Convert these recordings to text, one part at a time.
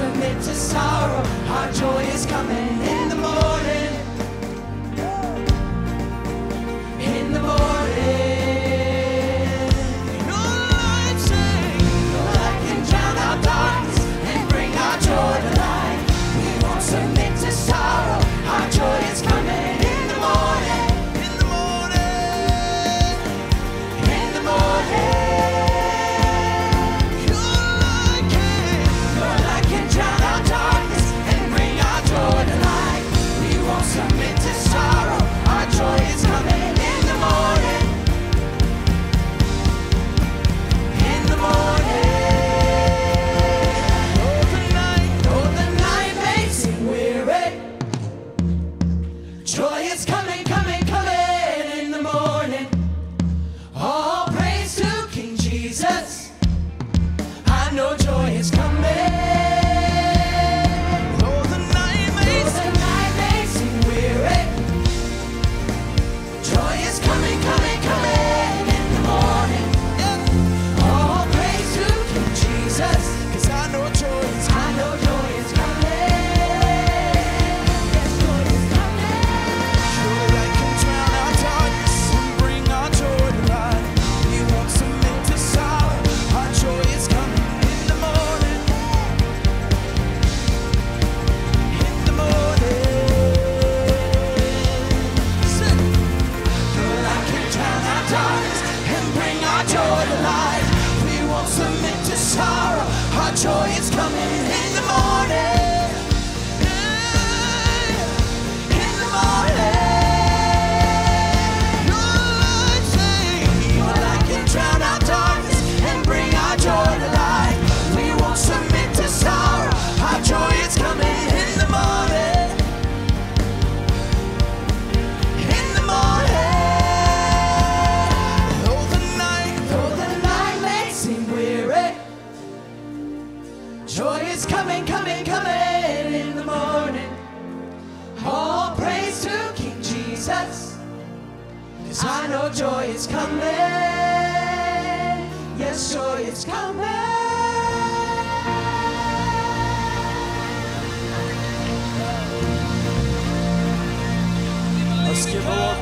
submit to sorrow. Our joy is coming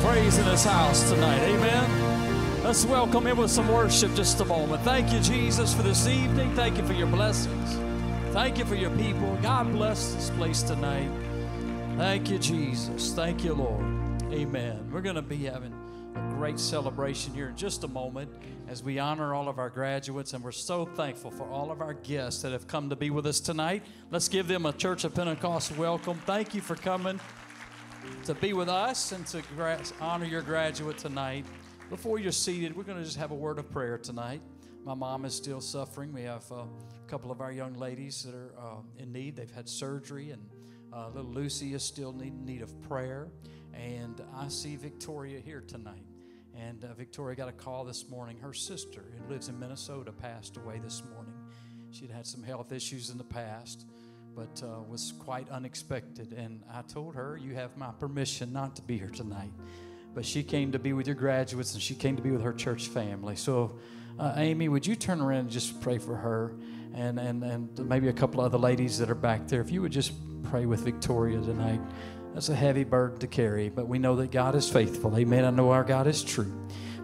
praise in this house tonight. Amen. Let's welcome him with some worship just a moment. Thank you, Jesus, for this evening. Thank you for your blessings. Thank you for your people. God bless this place tonight. Thank you, Jesus. Thank you, Lord. Amen. We're going to be having a great celebration here in just a moment as we honor all of our graduates, and we're so thankful for all of our guests that have come to be with us tonight. Let's give them a Church of Pentecost welcome. Thank you for coming to be with us and to gra- honor your graduate tonight. Before you're seated, we're going to just have a word of prayer tonight. My mom is still suffering. We have uh, a couple of our young ladies that are uh, in need. They've had surgery, and uh, little Lucy is still in need of prayer. And I see Victoria here tonight. And uh, Victoria got a call this morning. Her sister, who lives in Minnesota, passed away this morning. She'd had some health issues in the past but uh, was quite unexpected. And I told her, You have my permission not to be here tonight. But she came to be with your graduates and she came to be with her church family. So, uh, Amy, would you turn around and just pray for her and, and, and maybe a couple other ladies that are back there? If you would just pray with Victoria tonight. That's a heavy burden to carry, but we know that God is faithful. Amen. I know our God is true.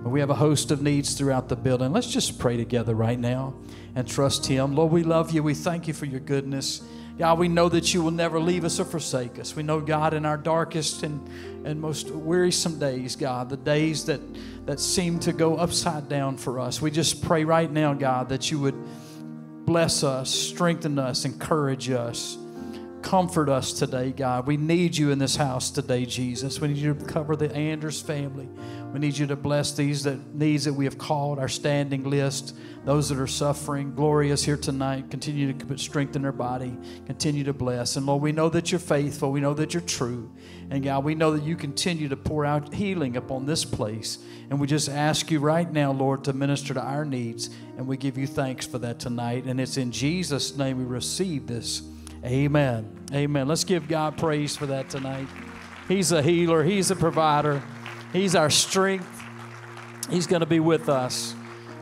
But we have a host of needs throughout the building. Let's just pray together right now and trust Him. Lord, we love you. We thank you for your goodness. God, we know that you will never leave us or forsake us. We know, God, in our darkest and, and most wearisome days, God, the days that, that seem to go upside down for us, we just pray right now, God, that you would bless us, strengthen us, encourage us, comfort us today, God. We need you in this house today, Jesus. We need you to cover the Anders family. We need you to bless these that needs that we have called our standing list. Those that are suffering, Gloria is here tonight. Continue to strengthen their body. Continue to bless. And Lord, we know that you're faithful. We know that you're true. And God, we know that you continue to pour out healing upon this place. And we just ask you right now, Lord, to minister to our needs. And we give you thanks for that tonight. And it's in Jesus' name we receive this. Amen. Amen. Let's give God praise for that tonight. He's a healer, He's a provider, He's our strength. He's going to be with us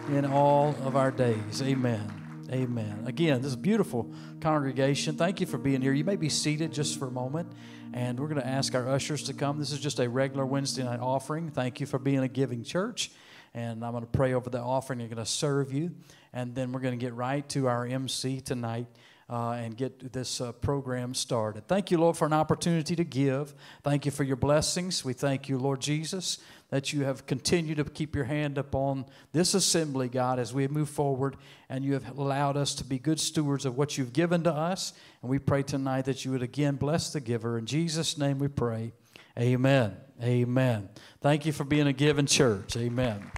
in all of our days. Amen. Amen. Again, this is beautiful congregation. Thank you for being here. You may be seated just for a moment, and we're going to ask our ushers to come. This is just a regular Wednesday night offering. Thank you for being a giving church. And I'm going to pray over the offering. I'm going to serve you. And then we're going to get right to our MC tonight uh, and get this uh, program started. Thank you, Lord, for an opportunity to give. Thank you for your blessings. We thank you, Lord Jesus, that you have continued to keep your hand upon this assembly, God, as we move forward, and you have allowed us to be good stewards of what you've given to us. And we pray tonight that you would again bless the giver. In Jesus' name we pray. Amen. Amen. Thank you for being a given church. Amen.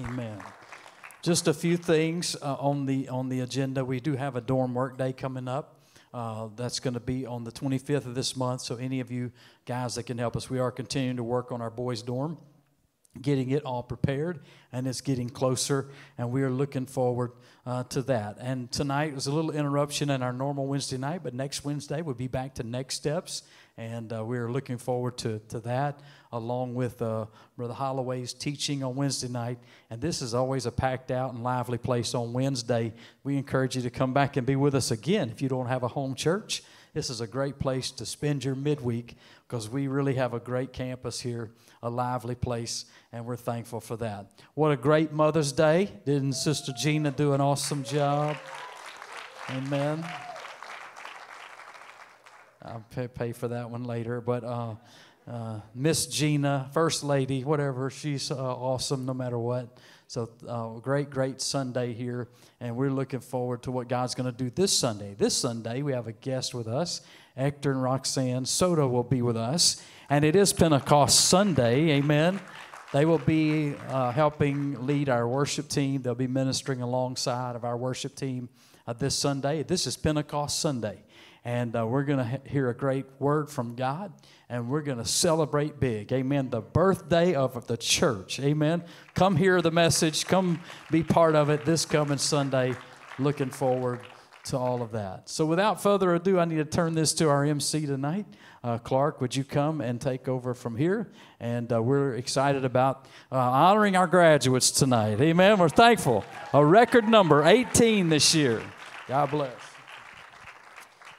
Amen. Just a few things uh, on the on the agenda. We do have a dorm work day coming up. Uh, that's going to be on the 25th of this month. So any of you guys that can help us, we are continuing to work on our boys' dorm, getting it all prepared, and it's getting closer. And we are looking forward uh, to that. And tonight was a little interruption in our normal Wednesday night, but next Wednesday we'll be back to next steps and uh, we're looking forward to, to that, along with uh, Brother Holloway's teaching on Wednesday night. And this is always a packed out and lively place on Wednesday. We encourage you to come back and be with us again if you don't have a home church. This is a great place to spend your midweek because we really have a great campus here, a lively place, and we're thankful for that. What a great Mother's Day. Didn't Sister Gina do an awesome job? Amen. I'll pay, for that one later. But uh, uh, Miss Gina, First Lady, whatever, she's uh, awesome no matter what. So, uh, great, great Sunday here. And we're looking forward to what God's going to do this Sunday. This Sunday, we have a guest with us. Hector and Roxanne Soda will be with us. And it is Pentecost Sunday. Amen. They will be uh, helping lead our worship team. They'll be ministering alongside of our worship team uh, this Sunday. This is Pentecost Sunday and uh, we're going to hear a great word from God, and we're going to celebrate big. Amen. The birthday of the church. Amen. Come hear the message. Come be part of it this coming Sunday. Looking forward to all of that. So, without further ado, I need to turn this to our MC tonight. Uh, Clark, would you come and take over from here? And uh, we're excited about uh, honoring our graduates tonight. Amen. We're thankful. A record number, 18 this year. God bless.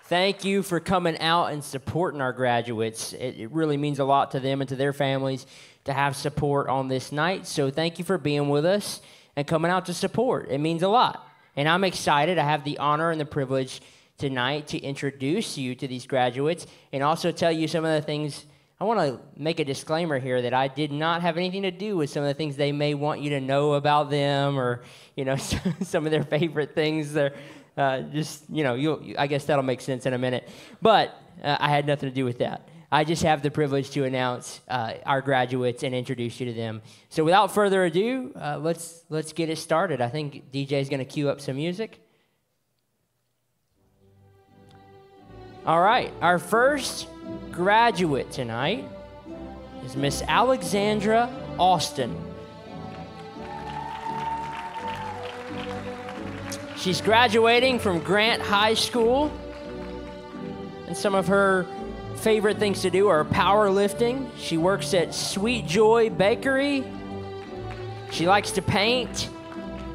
Thank you for coming out and supporting our graduates. It, it, really means a lot to them and to their families to have support on this night. So thank you for being with us and coming out to support. It means a lot. And I'm excited. I have the honor and the privilege tonight to introduce you to these graduates and also tell you some of the things. I want to make a disclaimer here that I did not have anything to do with some of the things they may want you to know about them or, you know, some of their favorite things. They're, uh, just, you know, you I guess that'll make sense in a minute. But uh, I had nothing to do with that. I just have the privilege to announce uh, our graduates and introduce you to them. So without further ado, uh, let's, let's get it started. I think DJ is going to cue up some music. All right, our first graduate tonight is Miss Alexandra Austin. She's graduating from Grant High School, and some of her favorite things to do are powerlifting. She works at Sweet Joy Bakery. She likes to paint.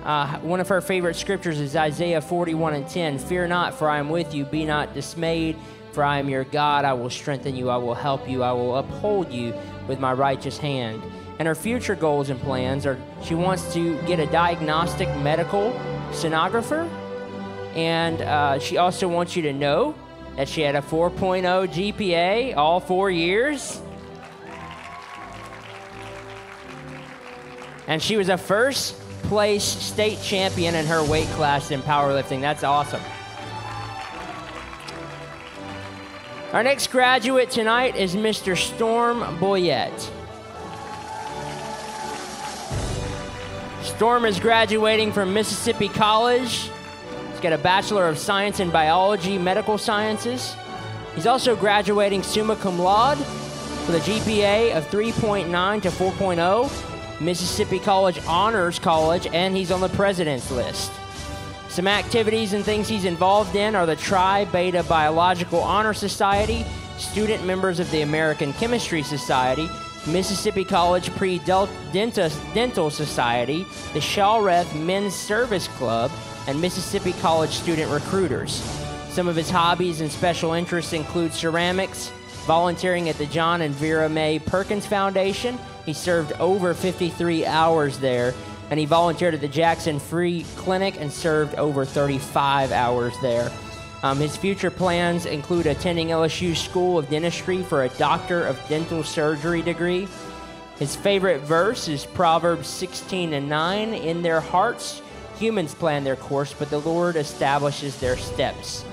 Uh, one of her favorite scriptures is Isaiah 41 and 10. Fear not, for I am with you. Be not dismayed, for I am your God. I will strengthen you. I will help you. I will uphold you with my righteous hand. And her future goals and plans are she wants to get a diagnostic medical sonographer. And uh, she also wants you to know that she had a 4.0 GPA all four years. And she was a first place state champion in her weight class in powerlifting. That's awesome. Our next graduate tonight is Mr. Storm Boyette. Storm is graduating from Mississippi College. He's got a Bachelor of Science in Biology, Medical Sciences. He's also graduating summa cum laude with a GPA of 3.9 to 4.0, Mississippi College Honors College, and he's on the president's list. Some activities and things he's involved in are the Tri Beta Biological Honor Society, student members of the American Chemistry Society, Mississippi College Pre Dental Society, the Shawreth Men's Service Club, and Mississippi College Student Recruiters. Some of his hobbies and special interests include ceramics, volunteering at the John and Vera Mae Perkins Foundation. He served over 53 hours there, and he volunteered at the Jackson Free Clinic and served over 35 hours there. Um, his future plans include attending LSU School of Dentistry for a Doctor of Dental Surgery degree. His favorite verse is Proverbs 16 and 9. In their hearts, humans plan their course, but the Lord establishes their steps.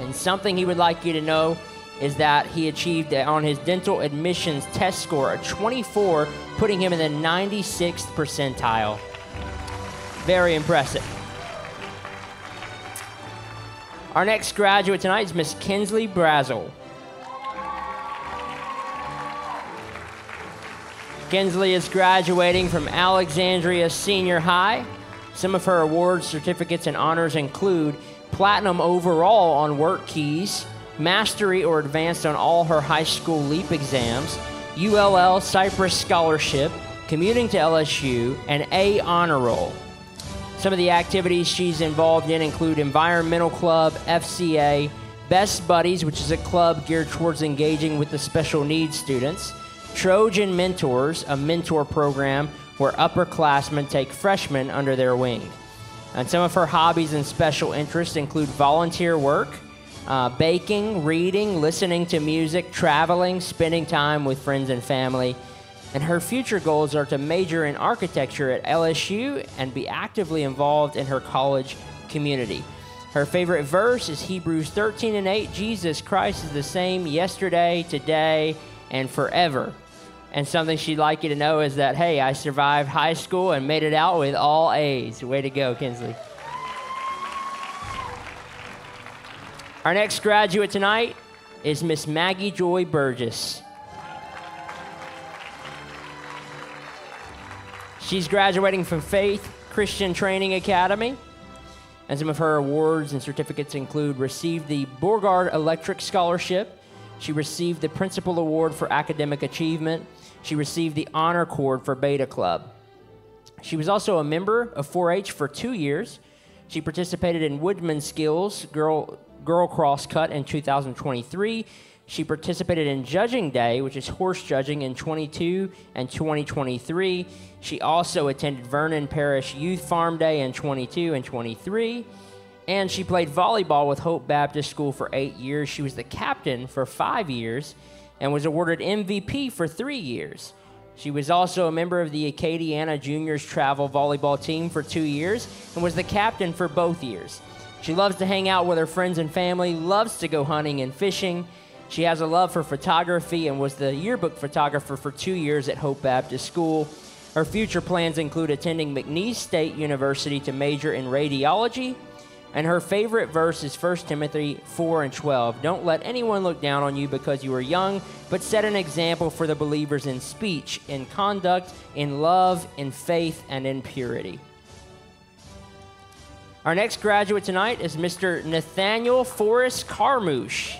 And something he would like you to know is that he achieved on his dental admissions test score a 24, putting him in the 96th percentile. Very impressive. Our next graduate tonight is Miss Kinsley Brazel. Kinsley is graduating from Alexandria Senior High. Some of her awards, certificates, and honors include platinum overall on work keys, mastery or advanced on all her high school LEAP exams, ULL Cypress Scholarship, commuting to LSU, and A honor roll. Some of the activities she's involved in include Environmental Club, FCA, Best Buddies, which is a club geared towards engaging with the special needs students, Trojan Mentors, a mentor program where upperclassmen take freshmen under their wing. And some of her hobbies and special interests include volunteer work, uh, baking, reading, listening to music, traveling, spending time with friends and family, and her future goals are to major in architecture at LSU and be actively involved in her college community. Her favorite verse is Hebrews 13 and 8 Jesus Christ is the same yesterday, today, and forever. And something she'd like you to know is that, hey, I survived high school and made it out with all A's. Way to go, Kinsley. Our next graduate tonight is Miss Maggie Joy Burgess. She's graduating from Faith Christian Training Academy. And some of her awards and certificates include received the Beauregard Electric Scholarship. She received the Principal Award for Academic Achievement. She received the Honor Cord for Beta Club. She was also a member of 4 H for two years. She participated in Woodman Skills Girl, Girl Cross Cut in 2023. She participated in Judging Day, which is horse judging, in 22 and 2023. She also attended Vernon Parish Youth Farm Day in 22 and 23. And she played volleyball with Hope Baptist School for eight years. She was the captain for five years and was awarded MVP for three years. She was also a member of the Acadiana Juniors travel volleyball team for two years and was the captain for both years. She loves to hang out with her friends and family, loves to go hunting and fishing. She has a love for photography and was the yearbook photographer for two years at Hope Baptist School. Her future plans include attending McNeese State University to major in radiology. And her favorite verse is 1 Timothy 4 and 12. Don't let anyone look down on you because you are young, but set an example for the believers in speech, in conduct, in love, in faith, and in purity. Our next graduate tonight is Mr. Nathaniel Forrest Carmouche.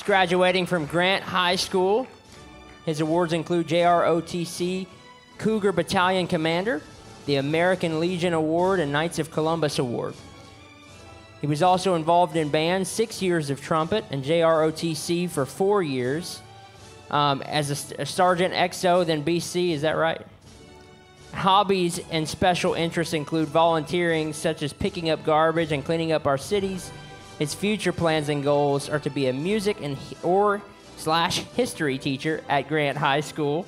He's graduating from Grant High School. His awards include JROTC Cougar Battalion Commander, the American Legion Award, and Knights of Columbus Award. He was also involved in band, six years of trumpet, and JROTC for four years. Um, as a, a Sergeant XO, then BC, is that right? Hobbies and special interests include volunteering, such as picking up garbage and cleaning up our cities. His future plans and goals are to be a music and or slash history teacher at Grant High School.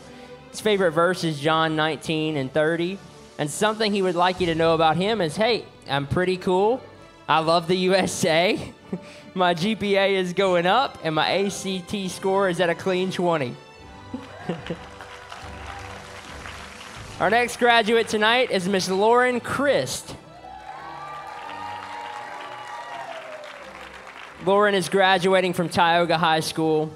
His favorite verse is John 19 and 30. And something he would like you to know about him is hey, I'm pretty cool. I love the USA. my GPA is going up, and my ACT score is at a clean 20. Our next graduate tonight is Miss Lauren Crist. Lauren is graduating from Tioga High School,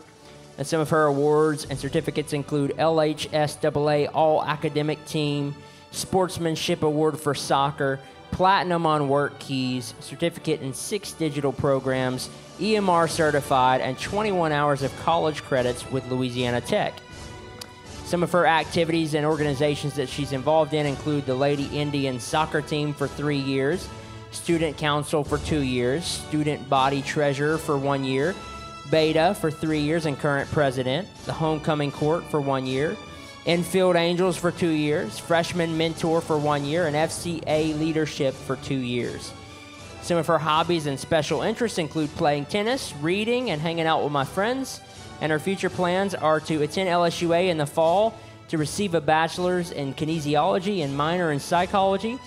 and some of her awards and certificates include LHSAA All Academic Team, Sportsmanship Award for Soccer, Platinum on Work Keys, certificate in six digital programs, EMR certified, and 21 hours of college credits with Louisiana Tech. Some of her activities and organizations that she's involved in include the Lady Indian soccer team for three years, Student Council for two years, Student Body Treasurer for one year, Beta for three years and current president, the Homecoming Court for one year, Infield Angels for two years, Freshman Mentor for one year, and FCA Leadership for two years. Some of her hobbies and special interests include playing tennis, reading, and hanging out with my friends and her future plans are to attend LSUA in the fall to receive a bachelor's in kinesiology and minor in psychology,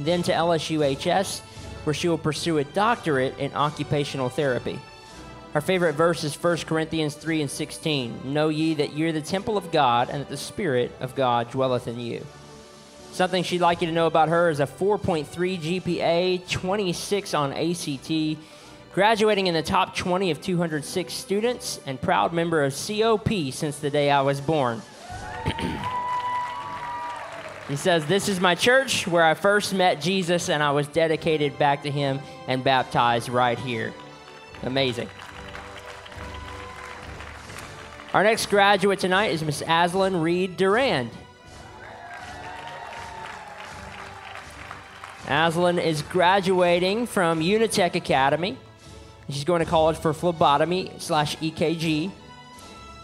then to LSUHS, where she will pursue a doctorate in occupational therapy. Her favorite verse is 1 Corinthians 3 and 16. Know ye that you're the temple of God, and that the Spirit of God dwelleth in you. Something she'd like you to know about her is a 4.3 GPA, 26 on ACT, graduating in the top 20 of 206 students, and proud member of COP since the day I was born. he says, This is my church where I first met Jesus, and I was dedicated back to him and baptized right here. Amazing. Our next graduate tonight is Miss Aslan Reed Durand. Aslan is graduating from Unitech Academy. She's going to college for phlebotomy slash EKG.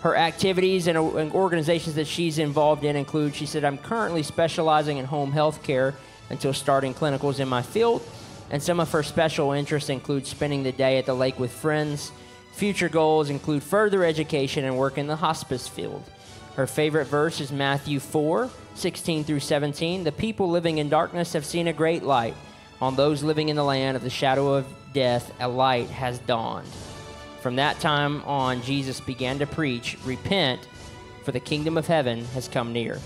Her activities and, and organizations that she's involved in include, she said, I'm currently specializing in home health care until starting clinicals in my field. And some of her special interests include spending the day at the lake with friends. Future goals include further education and work in the hospice field. Her favorite verse is Matthew 4 16 through 17. The people living in darkness have seen a great light. On those living in the land of the shadow of death, a light has dawned. From that time on, Jesus began to preach, Repent, for the kingdom of heaven has come near.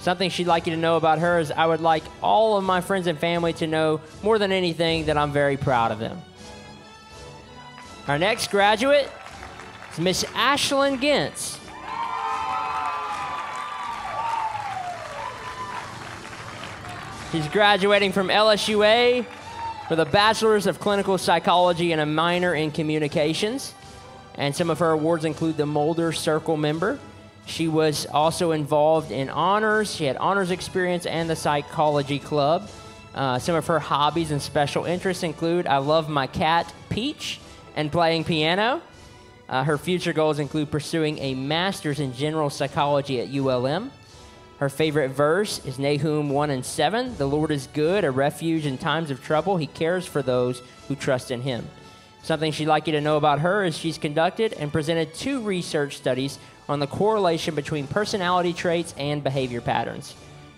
Something she'd like you to know about her is I would like all of my friends and family to know more than anything that I'm very proud of them. Our next graduate is Miss Ashlyn Gintz. She's graduating from LSUA with a bachelor's of clinical psychology and a minor in communications. And some of her awards include the Mulder Circle member. She was also involved in honors. She had honors experience and the psychology club. Uh, some of her hobbies and special interests include I love my cat, Peach, and playing piano. Uh, her future goals include pursuing a master's in general psychology at ULM. Her favorite verse is Nahum 1 and 7. The Lord is good, a refuge in times of trouble. He cares for those who trust in him. Something she'd like you to know about her is she's conducted and presented two research studies on the correlation between personality traits and behavior patterns.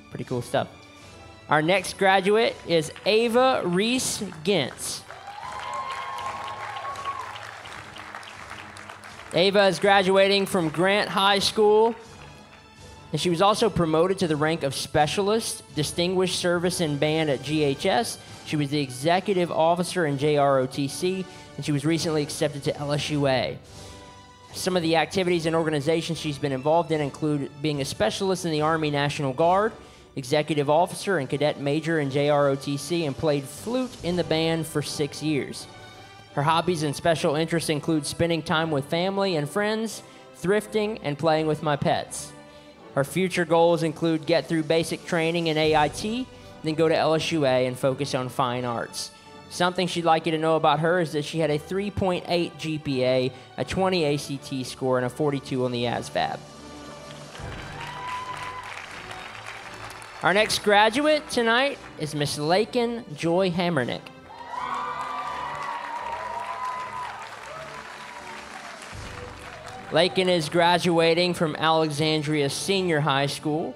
Pretty cool stuff. Our next graduate is Ava Reese Gintz. Ava is graduating from Grant High School, and she was also promoted to the rank of Specialist, Distinguished Service in Band at GHS. She was the Executive Officer in JROTC, and she was recently accepted to LSUA. Some of the activities and organizations she's been involved in include being a specialist in the Army National Guard, executive officer and cadet major in JROTC, and played flute in the band for six years. Her hobbies and special interests include spending time with family and friends, thrifting, and playing with my pets. Her future goals include get through basic training in AIT, then go to LSUA and focus on fine arts. Something she'd like you to know about her is that she had a 3.8 GPA, a 20 ACT score, and a 42 on the ASVAB. Our next graduate tonight is Miss Laiken Joy Hamernick. Laiken is graduating from Alexandria Senior High School,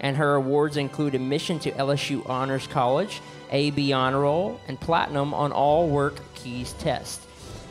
and her awards include admission to LSU Honors College, AB Honor Roll, and Platinum on all work keys tests.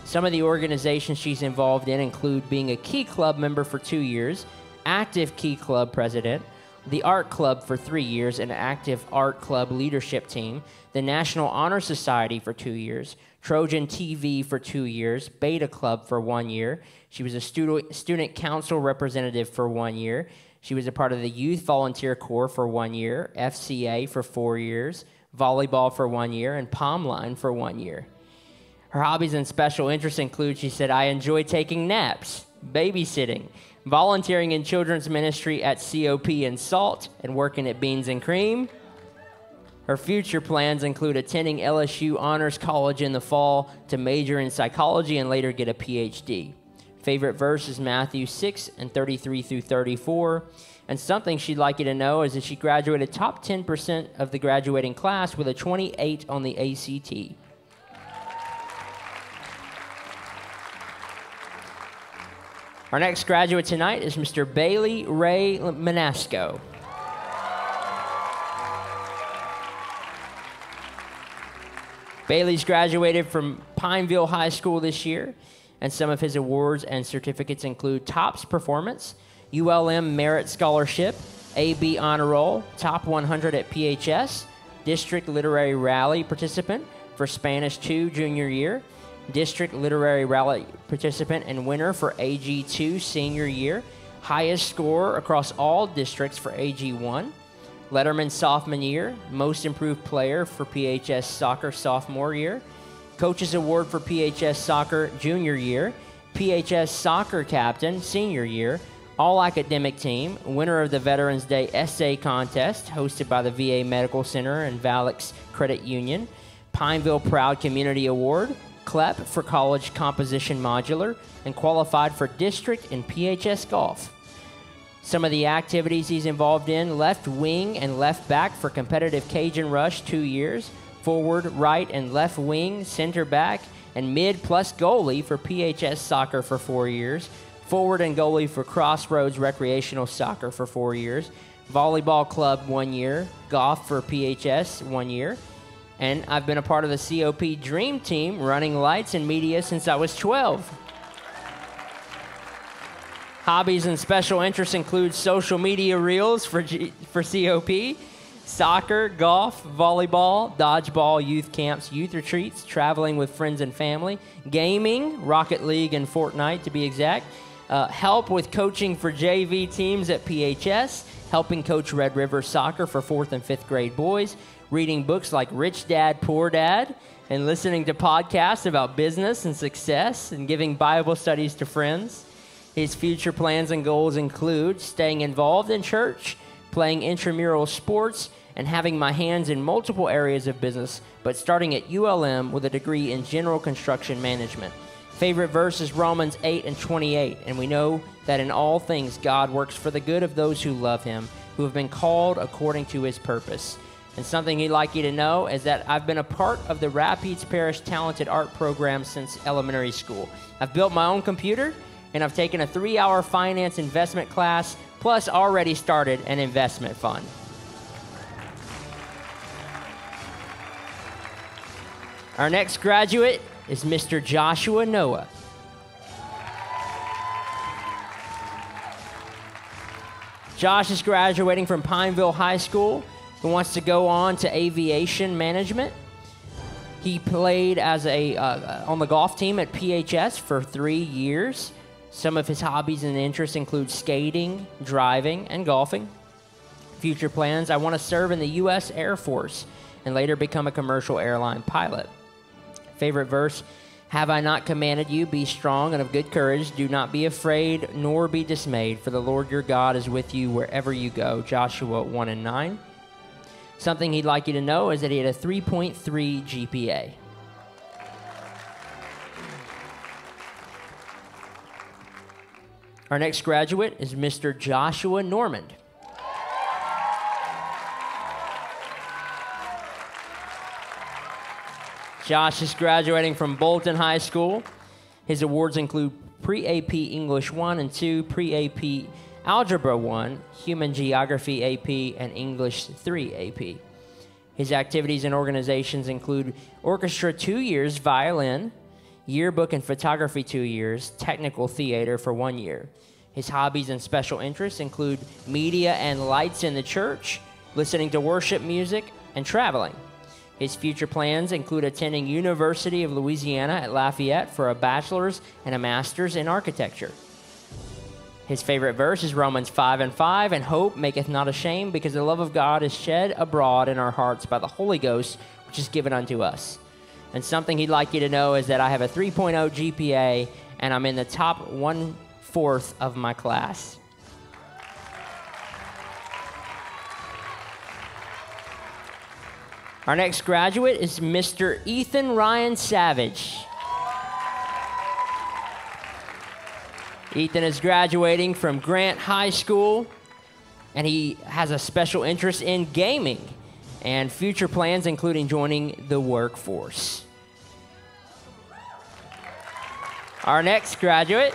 Some of the organizations she's involved in include being a Key Club member for two years, active Key Club president, the Art Club for three years, an active Art Club leadership team, the National Honor Society for two years, Trojan TV for two years, Beta Club for one year. She was a student, student council representative for one year. She was a part of the Youth Volunteer Corps for one year, FCA for four years, volleyball for one year, and Palm Line for one year. Her hobbies and special interests include, she said, I enjoy taking naps, babysitting, volunteering in children's ministry at COP in SALT, and working at Beans and Cream. Her future plans include attending LSU Honors College in the fall to major in psychology and later get a PhD. Favorite verse is Matthew 6 and 33 through 34. And something she'd like you to know is that she graduated top 10% of the graduating class with a 28 on the ACT. Our next graduate tonight is Mr. Bailey Ray Manasco. Bailey's graduated from Pineville High School this year, and some of his awards and certificates include TOPS Performance, ULM Merit Scholarship, AB Honor Roll, Top 100 at PHS, District Literary Rally participant for Spanish 2 junior year, District Literary Rally participant and winner for AG2 senior year, highest score across all districts for AG1, Letterman sophomore year, most improved player for PHS soccer sophomore year, Coaches Award for PHS soccer junior year, PHS soccer captain senior year, all academic team, winner of the Veterans Day essay contest hosted by the VA Medical Center and Valex Credit Union, Pineville Proud Community Award, CLEP for College Composition Modular, and qualified for district in PHS golf. Some of the activities he's involved in left wing and left back for competitive Cajun Rush two years, forward, right, and left wing, center back, and mid plus goalie for PHS soccer for four years, forward and goalie for Crossroads recreational soccer for four years, volleyball club one year, golf for PHS one year. And I've been a part of the COP Dream Team running lights and media since I was 12. Hobbies and special interests include social media reels for, G- for COP, soccer, golf, volleyball, dodgeball, youth camps, youth retreats, traveling with friends and family, gaming, Rocket League and Fortnite to be exact, uh, help with coaching for JV teams at PHS, helping coach Red River Soccer for fourth and fifth grade boys, reading books like Rich Dad, Poor Dad, and listening to podcasts about business and success, and giving Bible studies to friends. His future plans and goals include staying involved in church, playing intramural sports, and having my hands in multiple areas of business, but starting at ULM with a degree in general construction management. Favorite verse is Romans 8 and 28, and we know that in all things God works for the good of those who love him, who have been called according to his purpose. And something he'd like you to know is that I've been a part of the Rapides Parish Talented Art Program since elementary school. I've built my own computer, and I've taken a three hour finance investment class, plus already started an investment fund. Our next graduate is Mr. Joshua Noah. Josh is graduating from Pineville High School and wants to go on to aviation management. He played as a uh, on the golf team at PHS for three years. Some of his hobbies and interests include skating, driving, and golfing. Future plans: I want to serve in the U.S. Air Force and later become a commercial airline pilot. Favorite verse Have I not commanded you, be strong and of good courage? Do not be afraid, nor be dismayed, for the Lord your God is with you wherever you go. Joshua 1 and 9. Something he'd like you to know is that he had a 3.3 GPA. Our next graduate is Mr. Joshua Normand. Josh is graduating from Bolton High School. His awards include Pre AP English 1 and 2, Pre AP Algebra 1, Human Geography AP, and English 3 AP. His activities and organizations include orchestra two years, violin, yearbook and photography two years, technical theater for one year. His hobbies and special interests include media and lights in the church, listening to worship music, and traveling. His future plans include attending University of Louisiana at Lafayette for a bachelor's and a master's in architecture. His favorite verse is Romans 5 and 5, and hope maketh not ashamed, because the love of God is shed abroad in our hearts by the Holy Ghost, which is given unto us. And something he'd like you to know is that I have a 3.0 GPA, and I'm in the top one fourth of my class. Our next graduate is Mr. Ethan Ryan Savage. Ethan is graduating from Grant High School, and he has a special interest in gaming and future plans, including joining the workforce. Our next graduate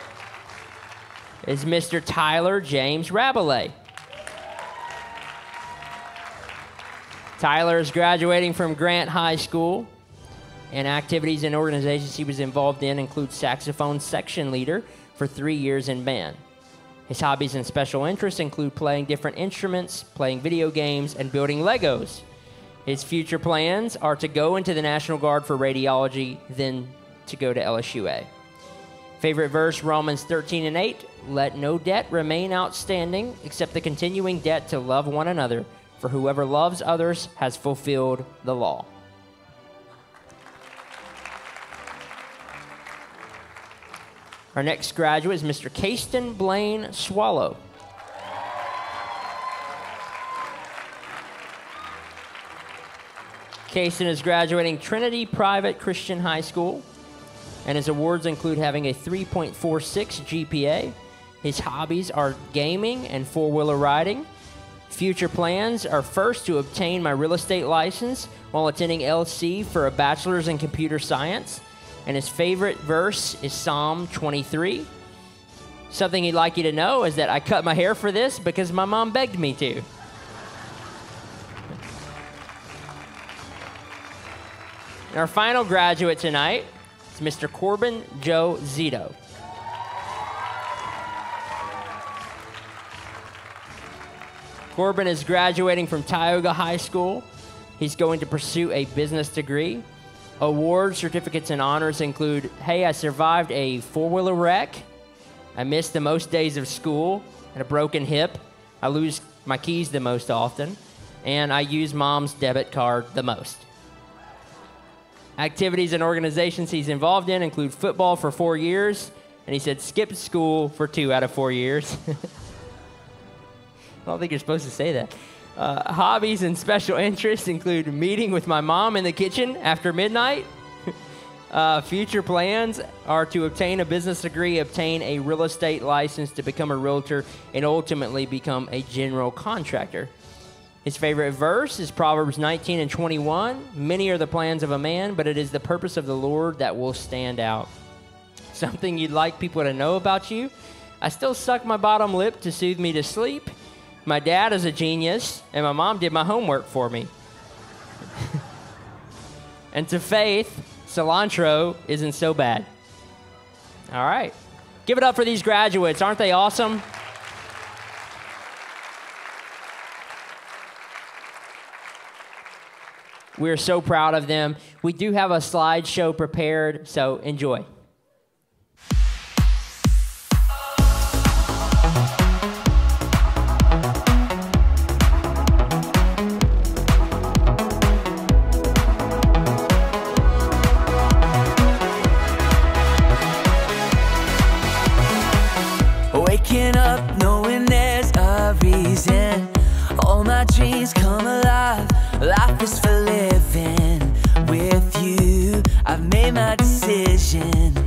is Mr. Tyler James Rabalais. Tyler is graduating from Grant High School, and activities and organizations he was involved in include saxophone section leader for three years in band. His hobbies and special interests include playing different instruments, playing video games, and building Legos. His future plans are to go into the National Guard for radiology, then to go to LSUA. Favorite verse Romans 13 and 8 Let no debt remain outstanding except the continuing debt to love one another, for whoever loves others has fulfilled the law. Our next graduate is Mr. Caston Blaine Swallow. Caston is graduating Trinity Private Christian High School, and his awards include having a 3.46 GPA. His hobbies are gaming and four wheeler riding. Future plans are first to obtain my real estate license while attending LC for a bachelor's in computer science and his favorite verse is Psalm 23. Something he'd like you to know is that I cut my hair for this because my mom begged me to. And our final graduate tonight is Mr. Corbin Joe Zito. Corbin is graduating from Tioga High School. He's going to pursue a business degree. Awards, certificates, and honors include Hey, I survived a four wheeler wreck. I missed the most days of school and a broken hip. I lose my keys the most often. and I use mom's debit card the most. Activities and organizations he's involved in include football for four years, and he said skipped school for two out of four years. I don't think you're supposed to say that. Uh, hobbies and special interests include meeting with my mom in the kitchen after midnight. uh, future plans are to obtain a business degree, obtain a real estate license to become a realtor, and ultimately become a general contractor. His favorite verse is Proverbs 19 and 21. Many are the plans of a man, but it is the purpose of the Lord that will stand out. Something you'd like people to know about you? I still suck my bottom lip to soothe me to sleep. My dad is a genius, and my mom did my homework for me. and to faith, cilantro isn't so bad. All right. Give it up for these graduates. Aren't they awesome? We're so proud of them. We do have a slideshow prepared, so enjoy. Is for living. With you, I've made my decision.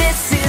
This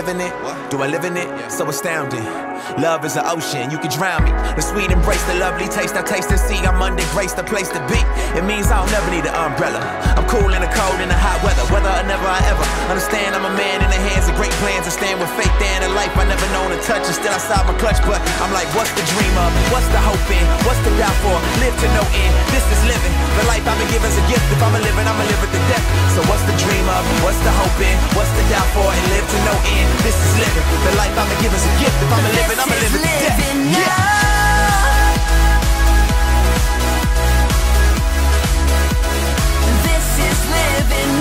living it? Do I live in it? So astounding. Love is an ocean, you can drown me. The sweet embrace, the lovely taste I taste and see. I'm under grace, the place to be. It means I'll never need an umbrella. I'm cool in the cold, in the hot weather. Whether or never I ever understand, I'm a man in the hands of great plans. I stand with faith and a life I never known to touch. And still outside my clutch, but I'm like, what's the dream of? What's the hope in? What's the doubt for? Live to no end. This is living. The life I've been given's a gift. If I'm a living, I'ma live it to death. So what's the dream of? What's the hope in? What's the doubt for? And live to no end. This is living. The life I've been given's a gift. If I'm a living, I'ma live it to death. living Yeah. This is living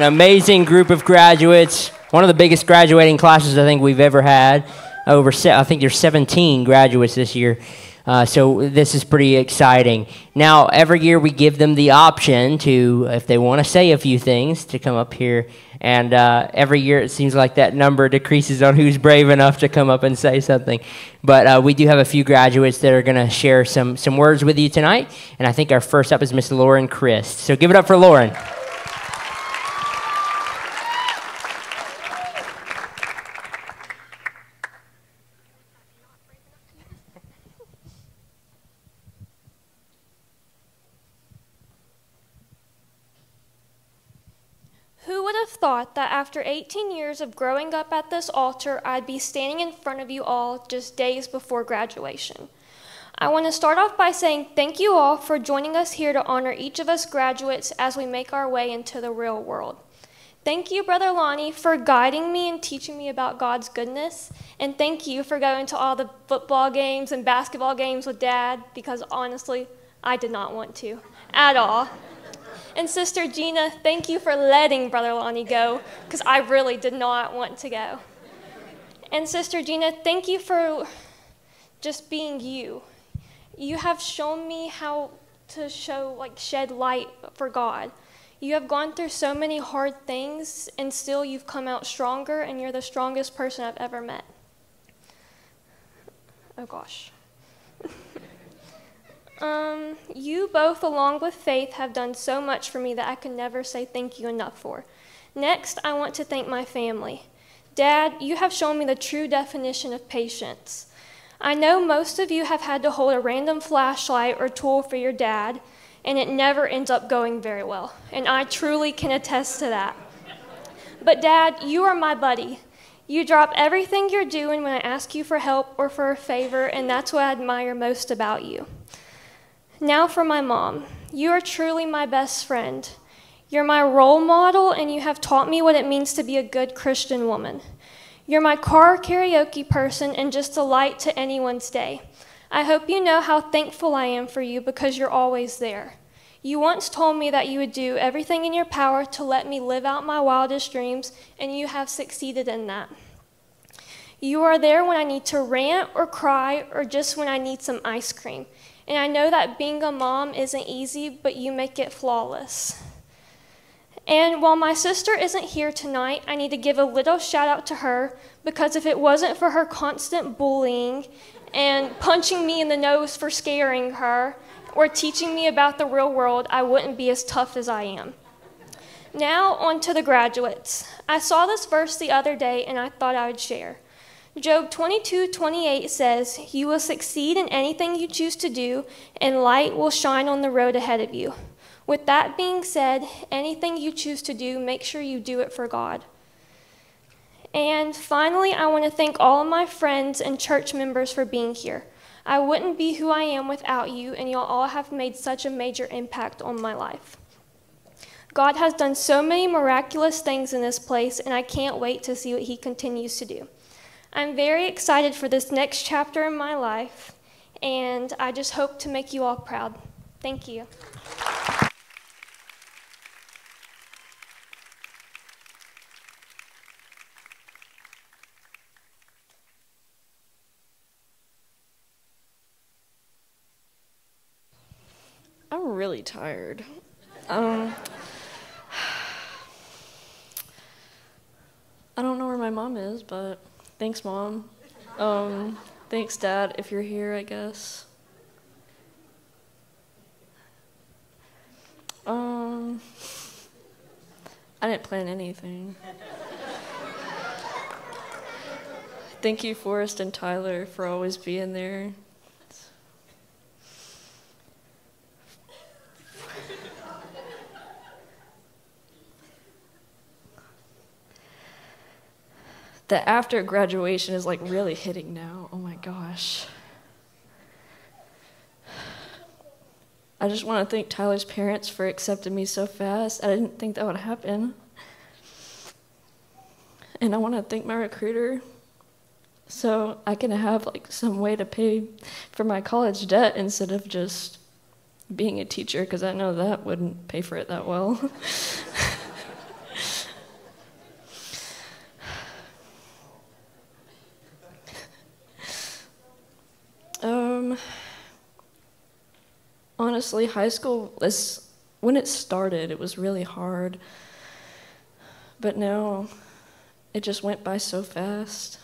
An amazing group of graduates. One of the biggest graduating classes I think we've ever had. Over, se- I think there's 17 graduates this year. Uh, so this is pretty exciting. Now, every year we give them the option to, if they want to say a few things, to come up here. And uh, every year it seems like that number decreases on who's brave enough to come up and say something. But uh, we do have a few graduates that are going to share some, some words with you tonight. And I think our first up is Miss Lauren Crist. So give it up for Lauren. Who would have thought that after 18 years of growing up at this altar, I'd be standing in front of you all just days before graduation? I want to start off by saying thank you all for joining us here to honor each of us graduates as we make our way into the real world. Thank you, Brother Lonnie, for guiding me and teaching me about God's goodness. And thank you for going to all the football games and basketball games with Dad, because honestly, I did not want to at all. And Sister Gina, thank you for letting Brother Lonnie go, because I really did not want to go. And Sister Gina, thank you for just being you. You have shown me how to show, like, shed light for God. You have gone through so many hard things, and still you've come out stronger, and you're the strongest person I've ever met. Oh gosh. Um, you both, along with Faith, have done so much for me that I can never say thank you enough for. Next, I want to thank my family. Dad, you have shown me the true definition of patience. I know most of you have had to hold a random flashlight or tool for your dad, and it never ends up going very well, and I truly can attest to that. But, Dad, you are my buddy. You drop everything you're doing when I ask you for help or for a favor, and that's what I admire most about you. Now for my mom. You are truly my best friend. You're my role model, and you have taught me what it means to be a good Christian woman. You're my car karaoke person and just a light to anyone's day. I hope you know how thankful I am for you because you're always there. You once told me that you would do everything in your power to let me live out my wildest dreams, and you have succeeded in that. You are there when I need to rant or cry or just when I need some ice cream. And I know that being a mom isn't easy, but you make it flawless. And while my sister isn't here tonight, I need to give a little shout out to her because if it wasn't for her constant bullying and punching me in the nose for scaring her or teaching me about the real world, I wouldn't be as tough as I am. Now, on to the graduates. I saw this verse the other day and I thought I would share. Job 22 28 says, You will succeed in anything you choose to do, and light will shine on the road ahead of you. With that being said, anything you choose to do, make sure you do it for God. And finally, I want to thank all of my friends and church members for being here. I wouldn't be who I am without you, and y'all all have made such a major impact on my life. God has done so many miraculous things in this place, and I can't wait to see what He continues to do. I'm very excited for this next chapter in my life, and I just hope to make you all proud. Thank you. I'm really tired. Um, I don't know where my mom is, but thanks, mom. Um, thanks, dad, if you're here, I guess. Um, I didn't plan anything. Thank you, Forrest and Tyler, for always being there. The after graduation is like really hitting now. Oh my gosh. I just want to thank Tyler's parents for accepting me so fast. I didn't think that would happen. And I want to thank my recruiter so I can have like some way to pay for my college debt instead of just being a teacher because I know that wouldn't pay for it that well. Um, honestly, high school was when it started, it was really hard. But now it just went by so fast.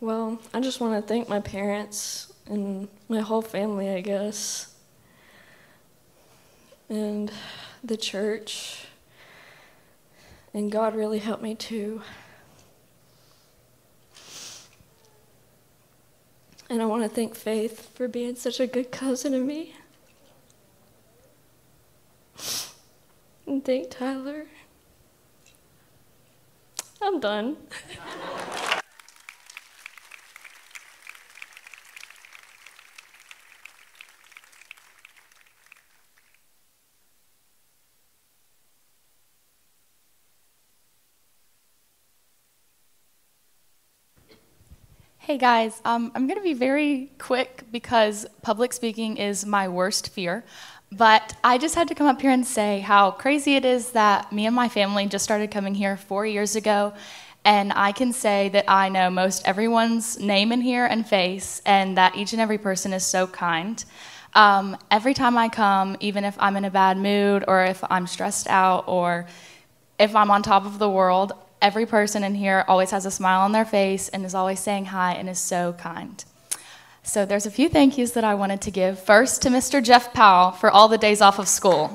Well, I just want to thank my parents and my whole family, I guess, and the church. And God really helped me too. And I want to thank Faith for being such a good cousin to me. And thank Tyler. I'm done. Hey guys, um, I'm going to be very quick because public speaking is my worst fear. But I just had to come up here and say how crazy it is that me and my family just started coming here four years ago. And I can say that I know most everyone's name in here and face, and that each and every person is so kind. Um, every time I come, even if I'm in a bad mood or if I'm stressed out or if I'm on top of the world, every person in here always has a smile on their face and is always saying hi and is so kind. So there's a few thank yous that I wanted to give. First to Mr. Jeff Powell for all the days off of school.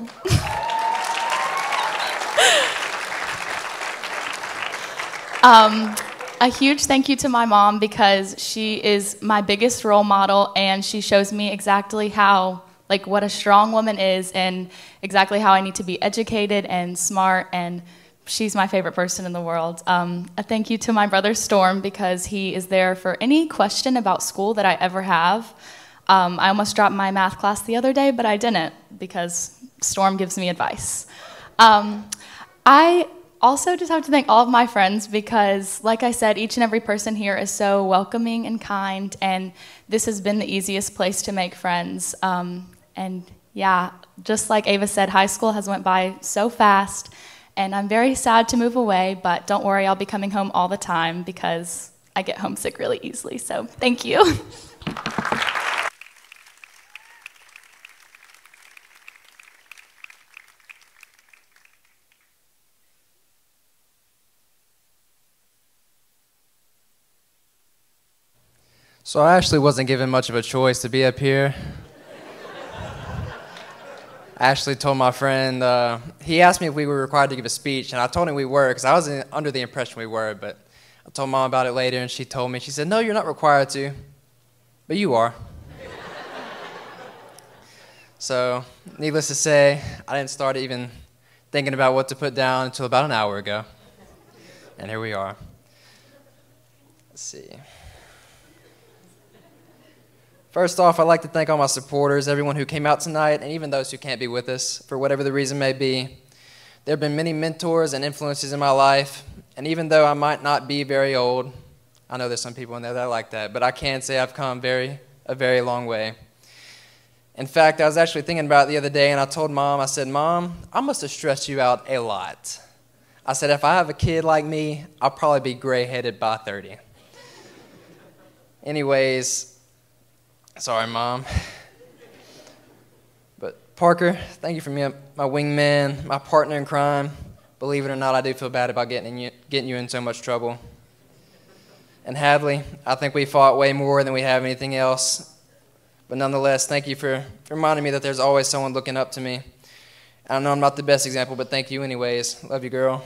um, a huge thank you to my mom because she is my biggest role model and she shows me exactly how like what a strong woman is and exactly how I need to be educated and smart and she's my favorite person in the world. Um, a thank you to my brother Storm because he is there for any question about school that I ever have. Um, I almost dropped my math class the other day, but I didn't because Storm gives me advice. Um, I also just have to thank all of my friends because, like I said, each and every person here is so welcoming and kind, and this has been the easiest place to make friends. Um, and yeah, just like Ava said, high school has went by so fast and I'm very sad to move away, but don't worry, I'll be coming home all the time because I get homesick really easily. So thank you. So I actually wasn't given much of a choice to be up here. Ashley told my friend, uh, he asked me if we were required to give a speech, and I told him we were because I was in, under the impression we were, but I told mom about it later, and she told me, she said, No, you're not required to, but you are. so, needless to say, I didn't start even thinking about what to put down until about an hour ago. And here we are. Let's see. First off, I'd like to thank all my supporters, everyone who came out tonight, and even those who can't be with us for whatever the reason may be. There have been many mentors and influences in my life, and even though I might not be very old, I know there's some people in there that like that, but I can say I've come very a very long way. In fact, I was actually thinking about it the other day, and I told mom, I said, Mom, I must have stressed you out a lot. I said, if I have a kid like me, I'll probably be gray headed by 30. Anyways, Sorry, Mom. But Parker, thank you for being my wingman, my partner in crime. Believe it or not, I do feel bad about getting you, getting you in so much trouble. And Hadley, I think we fought way more than we have anything else. But nonetheless, thank you for, for reminding me that there's always someone looking up to me. I know I'm not the best example, but thank you anyways. Love you, girl.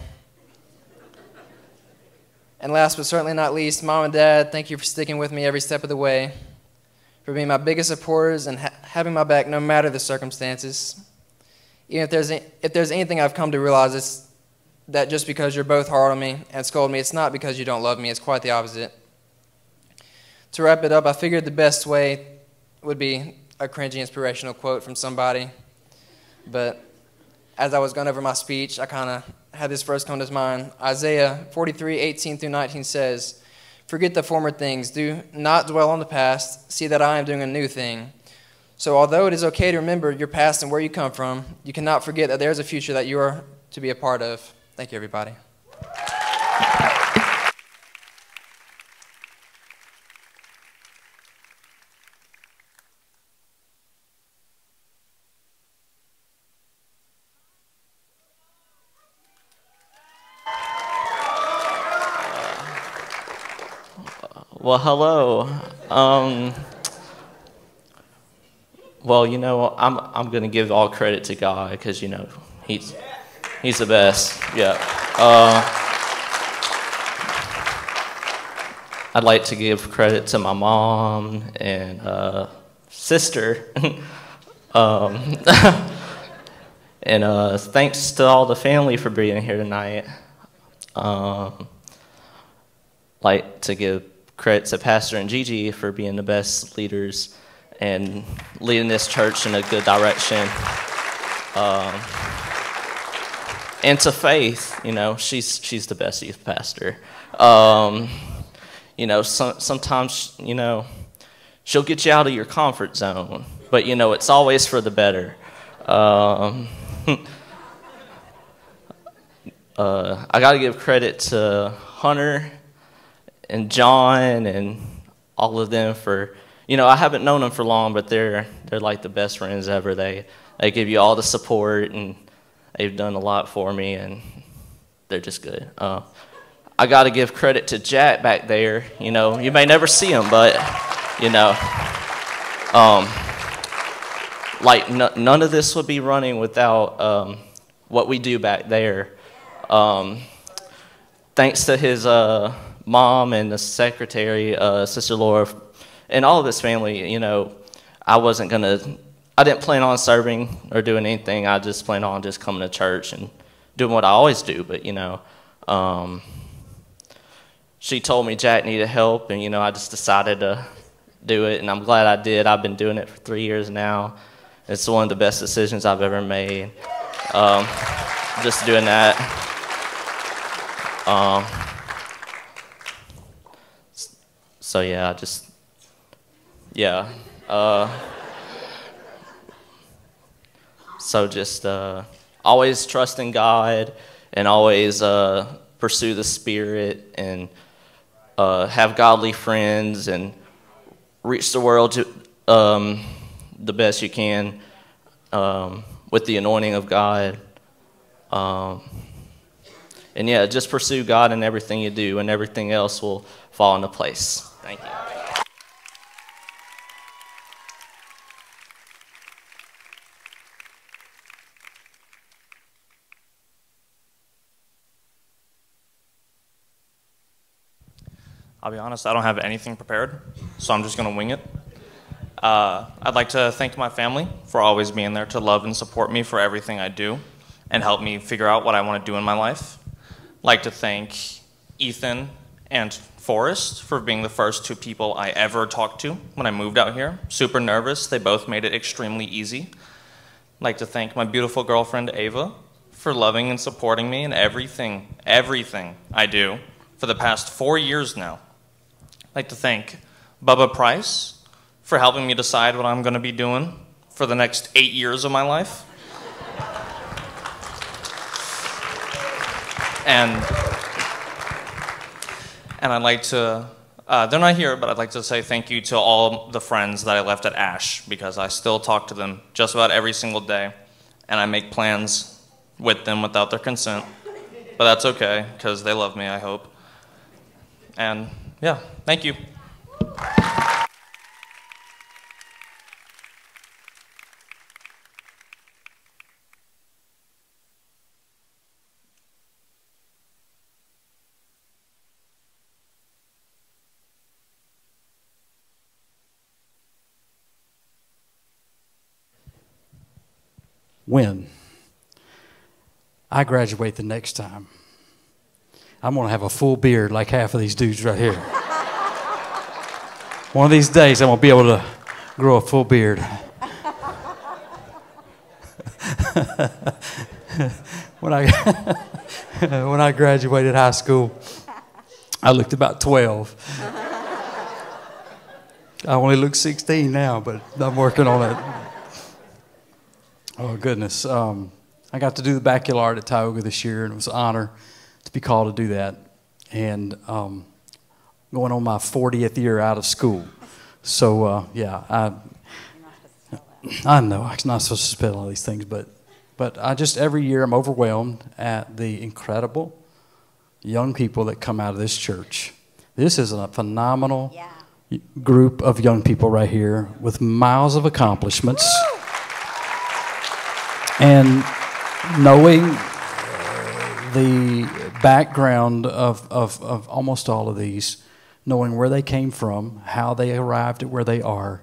And last but certainly not least, Mom and Dad, thank you for sticking with me every step of the way for being my biggest supporters and ha- having my back no matter the circumstances. Even if there's, if there's anything I've come to realize, it's that just because you're both hard on me and scold me, it's not because you don't love me, it's quite the opposite. To wrap it up, I figured the best way would be a cringy inspirational quote from somebody. But as I was going over my speech, I kind of had this verse come to mind. Isaiah 43, 18 through 19 says, Forget the former things. Do not dwell on the past. See that I am doing a new thing. So, although it is okay to remember your past and where you come from, you cannot forget that there is a future that you are to be a part of. Thank you, everybody. Well, hello. Um, well, you know, I'm I'm gonna give all credit to God because you know he's he's the best. Yeah. Uh, I'd like to give credit to my mom and uh, sister. um, and uh, thanks to all the family for being here tonight. Um, like to give credit to Pastor and Gigi for being the best leaders and leading this church in a good direction. Um, and to Faith, you know, she's she's the best youth pastor. Um, you know, some, sometimes you know she'll get you out of your comfort zone, but you know it's always for the better. Um, uh, I got to give credit to Hunter and John and all of them for, you know, I haven't known them for long, but they're they're like the best friends ever. They they give you all the support and they've done a lot for me and they're just good. Uh, I got to give credit to Jack back there. You know, you may never see him, but you know, um, like none of this would be running without um, what we do back there. Um, thanks to his uh, mom and the secretary, uh, Sister Laura, and all of this family, you know, I wasn't gonna, I didn't plan on serving or doing anything. I just planned on just coming to church and doing what I always do. But you know, um, she told me Jack needed help, and you know, I just decided to do it, and I'm glad I did. I've been doing it for three years now. It's one of the best decisions I've ever made. Um, just doing that. Um, so yeah, just yeah. Uh, so just uh, always trust in God and always uh, pursue the Spirit and uh, have godly friends and reach the world to, um, the best you can um, with the anointing of God. Um, and yeah, just pursue God in everything you do, and everything else will fall into place. Thank you. I'll be honest, I don't have anything prepared, so I'm just going to wing it. Uh, I'd like to thank my family for always being there to love and support me for everything I do and help me figure out what I want to do in my life. I'd like to thank Ethan and Forrest for being the first two people I ever talked to when I moved out here. Super nervous, they both made it extremely easy. I'd like to thank my beautiful girlfriend Ava for loving and supporting me in everything, everything I do for the past four years now. I'd like to thank Bubba Price for helping me decide what I'm going to be doing for the next eight years of my life. and and I'd like to. Uh, they're not here, but I'd like to say thank you to all the friends that I left at Ash because I still talk to them just about every single day, and I make plans with them without their consent. But that's okay because they love me, I hope. And yeah, thank you. When I graduate the next time, I'm going to have a full beard like half of these dudes right here. One of these days, I'm going to be able to grow a full beard. when I when I graduated high school, I looked about 12. I only look 16 now, but I'm working on it. Oh, goodness. Um, I got to do the backyard at Tioga this year, and it was an honor to be called to do that. And um, going on my 40th year out of school. So, uh, yeah, I, I know I'm not supposed to spell all these things, but, but I just, every year, I'm overwhelmed at the incredible young people that come out of this church This is a phenomenal group of young people right here with miles of accomplishments. And knowing uh, the background of, of, of almost all of these, knowing where they came from, how they arrived at where they are,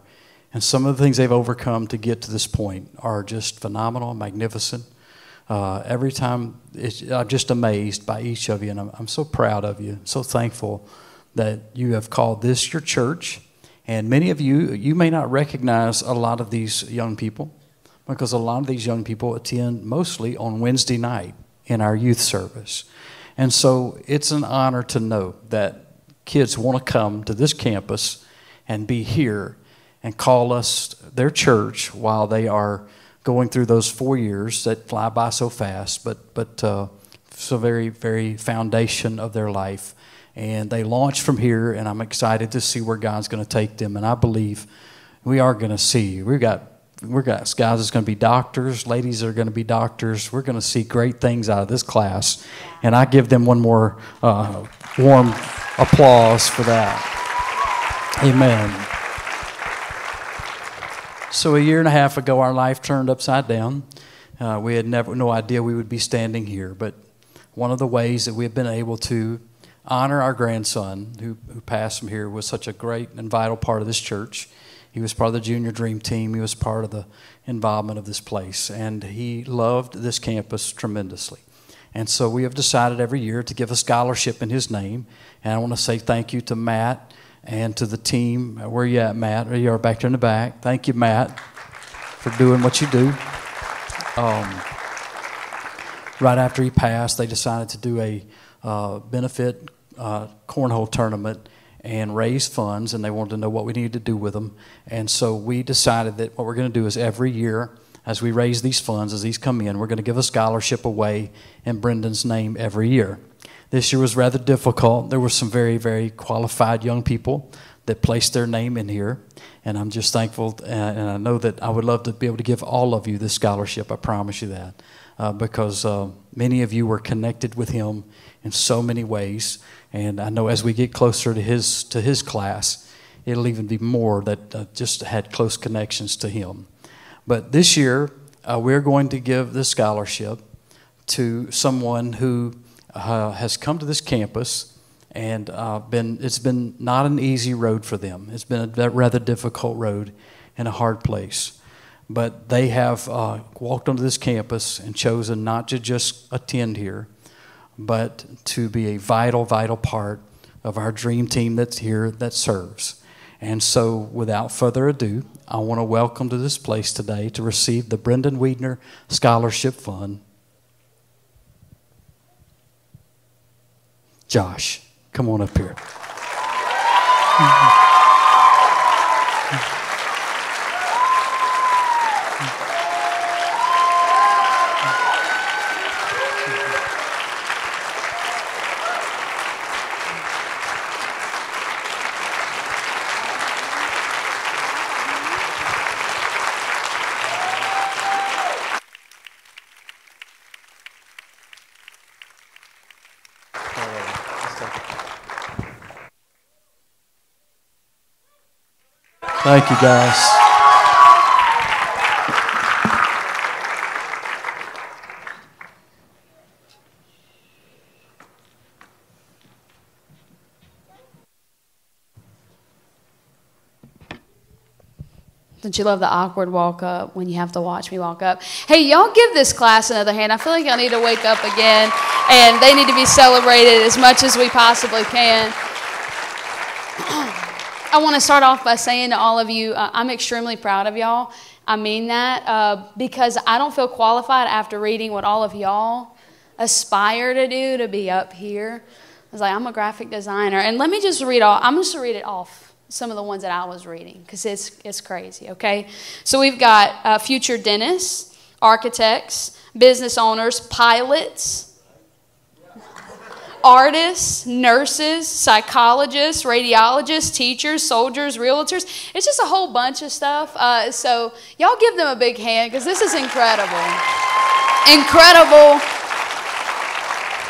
and some of the things they've overcome to get to this point are just phenomenal, magnificent. Uh, every time, I'm just amazed by each of you, and I'm, I'm so proud of you, so thankful that you have called this your church. And many of you, you may not recognize a lot of these young people because a lot of these young people attend mostly on Wednesday night in our youth service. And so it's an honor to know that kids want to come to this campus and be here and call us their church while they are going through those four years that fly by so fast, but, but uh, so very, very foundation of their life. And they launch from here, and I'm excited to see where God's going to take them. And I believe we are going to see. We've got we've got guys that's going to be doctors, ladies are going to be doctors. We're going to see great things out of this class, and I give them one more uh, warm applause for that. Amen. So a year and a half ago, our life turned upside down. Uh, we had never no idea we would be standing here, but one of the ways that we've been able to honor our grandson who, who passed from here was such a great and vital part of this church. He was part of the junior dream team. He was part of the involvement of this place, and he loved this campus tremendously. And so we have decided every year to give a scholarship in his name. And I want to say thank you to Matt and to the team. Where you at, Matt? You are back there in the back. Thank you, Matt, for doing what you do. Um, right after he passed, they decided to do a uh, benefit uh, cornhole tournament and raise funds, and they wanted to know what we needed to do with them. And so we decided that what we're going to do is every year, as we raise these funds, as these come in, we're going to give a scholarship away in Brendan's name every year. This year was rather difficult. There were some very, very qualified young people that placed their name in here, and I'm just thankful. And I know that I would love to be able to give all of you this scholarship. I promise you that, uh, because uh, many of you were connected with him in so many ways. And I know as we get closer to his to his class, it'll even be more that uh, just had close connections to him. But this year, uh, we're going to give this scholarship to someone who uh, has come to this campus and uh, been it's been not an easy road for them. It's been a rather difficult road and a hard place. But they have uh, walked onto this campus and chosen not to just attend here, but to be a vital, vital part of our dream team that's here that serves. And so, without further ado, I want to welcome to this place today to receive the Brendan Weidner Scholarship Fund. Josh, come on up here. Thank you, guys. Don't you love the awkward walk up when you have to watch me walk up? Hey, y'all give this class another hand. I feel like y'all need to wake up again, and they need to be celebrated as much as we possibly can. I want to start off by saying to all of you, uh, I'm extremely proud of y'all. I mean that uh, because I don't feel qualified after reading what all of y'all aspire to do to be up here. I was like, I'm a graphic designer. And let me just read all, I'm just going to read it off, some of the ones that I was reading, because it's, it's crazy, okay? So we've got uh, future dentists, architects, business owners, pilots, artists, nurses, psychologists, radiologists, teachers, soldiers, realtors. It's just a whole bunch of stuff. Uh, so, y'all give them a big hand because this is incredible. Incredible.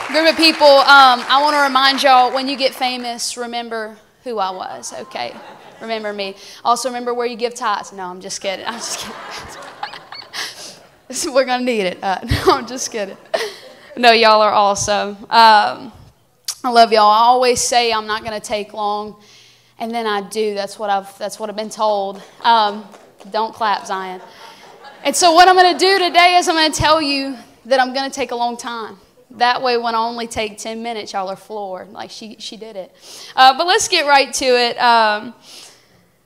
Group of people, um, I want to remind y'all when you get famous, remember who I was, okay? Remember me. Also, remember where you give tithes. No, I'm just kidding. I'm just kidding. We're going to need it. Uh, no, I'm just kidding. No, y'all are awesome. Um, I love y'all. I always say I'm not going to take long, and then I do. That's what I've, that's what I've been told. Um, don't clap, Zion. And so, what I'm going to do today is I'm going to tell you that I'm going to take a long time. That way, when I only take 10 minutes, y'all are floored. Like she, she did it. Uh, but let's get right to it. Um,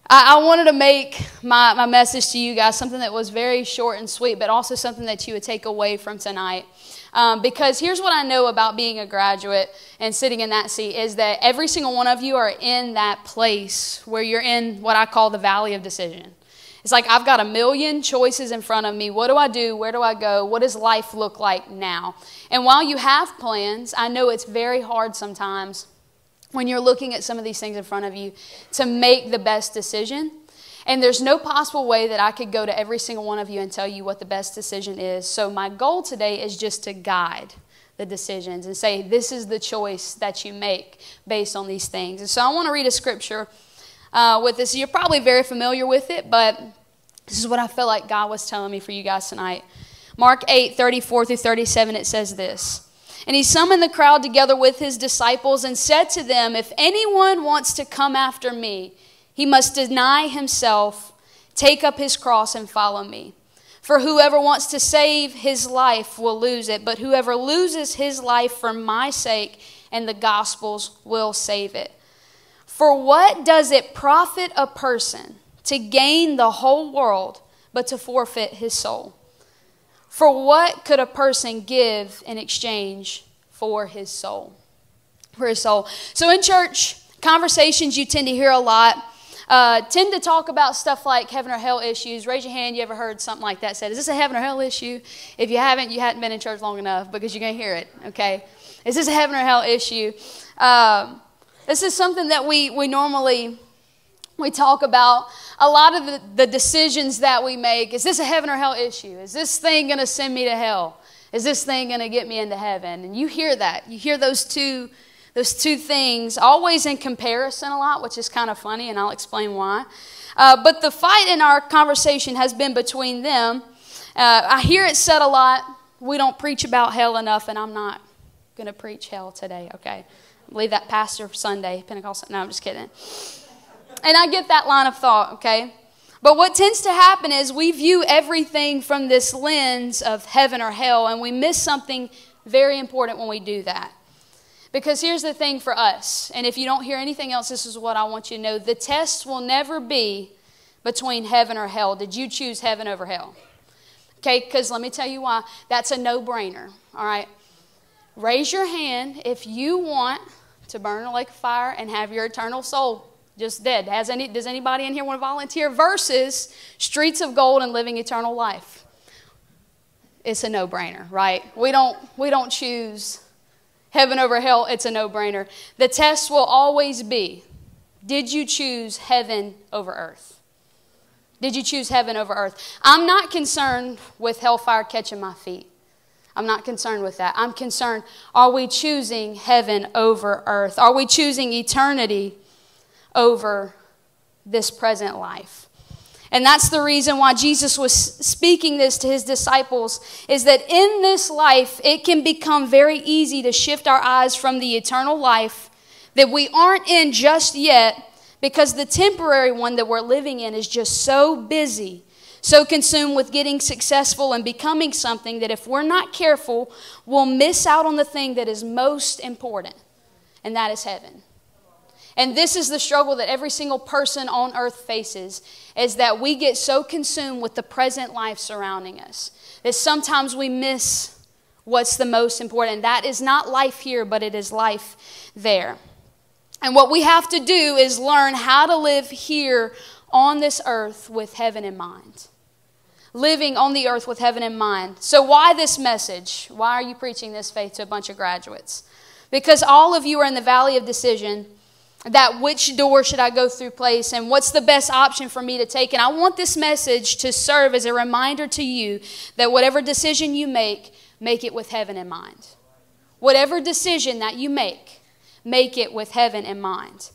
I, I, wanted to make my, my message to you guys something that was very short and sweet, but also something that you would take away from tonight. Um, because here's what I know about being a graduate and sitting in that seat is that every single one of you are in that place where you're in what I call the valley of decision. It's like I've got a million choices in front of me. What do I do? Where do I go? What does life look like now? And while you have plans, I know it's very hard sometimes when you're looking at some of these things in front of you to make the best decision. And there's no possible way that I could go to every single one of you and tell you what the best decision is. So, my goal today is just to guide the decisions and say, this is the choice that you make based on these things. And so, I want to read a scripture uh, with this. You're probably very familiar with it, but this is what I feel like God was telling me for you guys tonight. Mark 8, 34 through 37, it says this. And he summoned the crowd together with his disciples and said to them, If anyone wants to come after me, he must deny himself, take up his cross, and follow me. For whoever wants to save his life will lose it, but whoever loses his life for my sake and the gospel's will save it. For what does it profit a person to gain the whole world but to forfeit his soul? For what could a person give in exchange for his soul? For his soul. So in church, conversations you tend to hear a lot uh, tend to talk about stuff like heaven or hell issues. Raise your hand. You ever heard something like that said? Is this a heaven or hell issue? If you haven't, you hadn't been in church long enough because you're going to hear it. Okay, is this a heaven or hell issue? Um, this is something that we, we normally we talk about a lot of the, the decisions that we make. Is this a heaven or hell issue? Is this thing going to send me to hell? Is this thing going to get me into heaven? And you hear that. You hear those two, those two things always in comparison a lot, which is kind of funny, and I'll explain why. Uh, but the fight in our conversation has been between them. Uh, I hear it said a lot. We don't preach about hell enough, and I'm not going to preach hell today, okay? Leave that pastor Sunday, Pentecost. No, I'm just kidding. And I get that line of thought, okay? But what tends to happen is we view everything from this lens of heaven or hell, and we miss something very important when we do that. Because here's the thing for us, and if you don't hear anything else, this is what I want you to know the test will never be between heaven or hell. Did you choose heaven over hell? Okay, because let me tell you why. That's a no brainer, all right? Raise your hand if you want to burn a lake of fire and have your eternal soul just dead. Has any, does anybody in here want to volunteer? Versus streets of gold and living eternal life. It's a no-brainer, right? We don't, we don't choose heaven over hell. It's a no-brainer. The test will always be, did you choose heaven over earth? Did you choose heaven over earth? I'm not concerned with hellfire catching my feet. I'm not concerned with that. I'm concerned, are we choosing heaven over earth? Are we choosing eternity over this present life? And that's the reason why Jesus was speaking this to his disciples is that in this life, it can become very easy to shift our eyes from the eternal life that we aren't in just yet because the temporary one that we're living in is just so busy so consumed with getting successful and becoming something that if we're not careful, we'll miss out on the thing that is most important, and that is heaven. And this is the struggle that every single person on earth faces is that we get so consumed with the present life surrounding us that sometimes we miss what's the most important. That is not life here, but it is life there. And what we have to do is learn how to live here on this earth with heaven in mind. Living on the earth with heaven in mind. So, why this message? Why are you preaching this faith to a bunch of graduates? Because all of you are in the valley of decision that which door should I go through place and what's the best option for me to take. And I want this message to serve as a reminder to you that whatever decision you make, make it with heaven in mind. whatever decision that you make, make it with heaven in mind.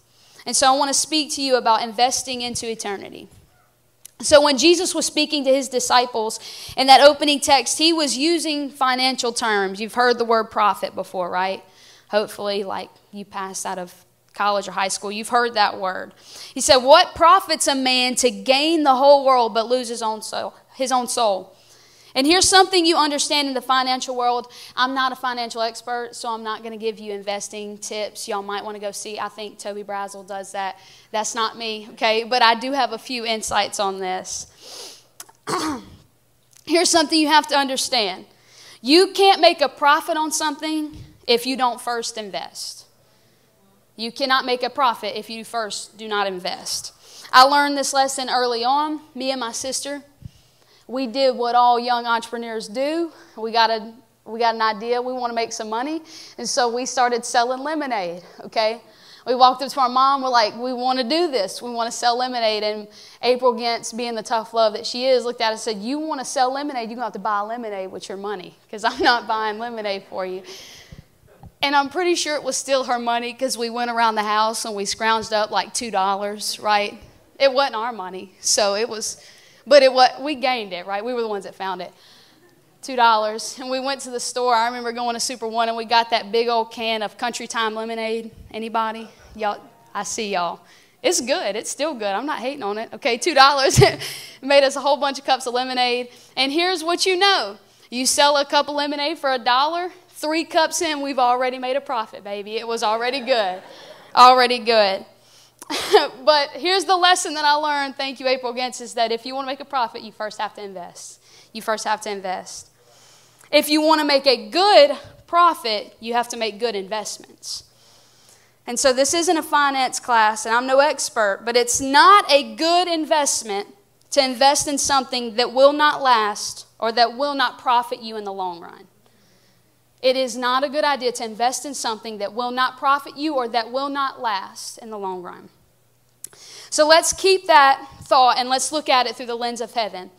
And so I want to speak to you about investing into eternity. So, when Jesus was speaking to his disciples in that opening text, he was using financial terms. You've heard the word profit before, right? Hopefully, like you passed out of college or high school, you've heard that word. He said, What profits a man to gain the whole world but lose his own soul? His own soul? And here's something you understand in the financial world. I'm not a financial expert, so I'm not going to give you investing tips. Y'all might want to go see. I think Toby Brazel does that. That's not me, okay? But I do have a few insights on this. here's something you have to understand you can't make a profit on something if you don't first invest. You cannot make a profit if you first do not invest. I learned this lesson early on, me and my sister we did what all young entrepreneurs do. We got a we got an idea. We want to make some money, and so we started selling lemonade. Okay, we walked up to our mom. We're like, we want to do this. We want to sell lemonade. And April Gintz, being the tough love that she is, looked at us and said, "You want to sell lemonade? You're gonna have to buy lemonade with your money, because I'm not buying lemonade for you." And I'm pretty sure it was still her money because we went around the house and we scrounged up like two dollars. Right? It wasn't our money, so it was but it what we gained it, right? We were the ones that found it. Two dollars. And we went to the store. I remember going to Super One and we got that big old can of country time lemonade. Anybody? Y'all I see y'all. It's good. It's still good. I'm not hating on it. Okay, two dollars made us a whole bunch of cups of lemonade. And here's what you know. You sell a cup of lemonade for a dollar, three cups in, we've already made a profit, baby. It was already good. already good. but here's the lesson that I learned, thank you, April Gintz, is that if you want to make a profit, you first have to invest. You first have to invest. If you want to make a good profit, you have to make good investments. And so this isn't a finance class, and I'm no expert, but it's not a good investment to invest in something that will not last or that will not profit you in the long run. It is not a good idea to invest in something that will not profit you or that will not last in the long run. So let's keep that thought and let's look at it through the lens of heaven.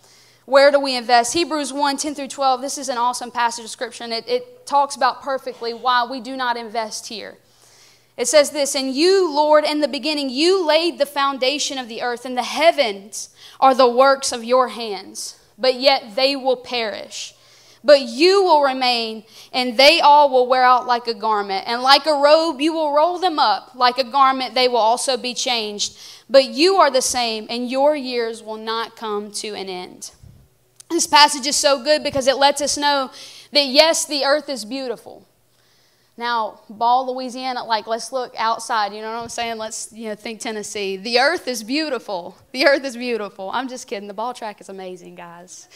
Where do we invest? Hebrews 1 10 through 12. This is an awesome passage of scripture, it, it talks about perfectly why we do not invest here. It says this And you, Lord, in the beginning, you laid the foundation of the earth, and the heavens are the works of your hands, but yet they will perish but you will remain, and they all will wear out like a garment. And like a robe, you will roll them up. Like a garment, they will also be changed. But you are the same, and your years will not come to an end. This passage is so good because it lets us know that yes, the earth is beautiful. Now, Ball, Louisiana, like let's look outside. You know what I'm saying? Let's you know think Tennessee. The earth is beautiful. The earth is beautiful. I'm just kidding. The ball track is amazing, guys.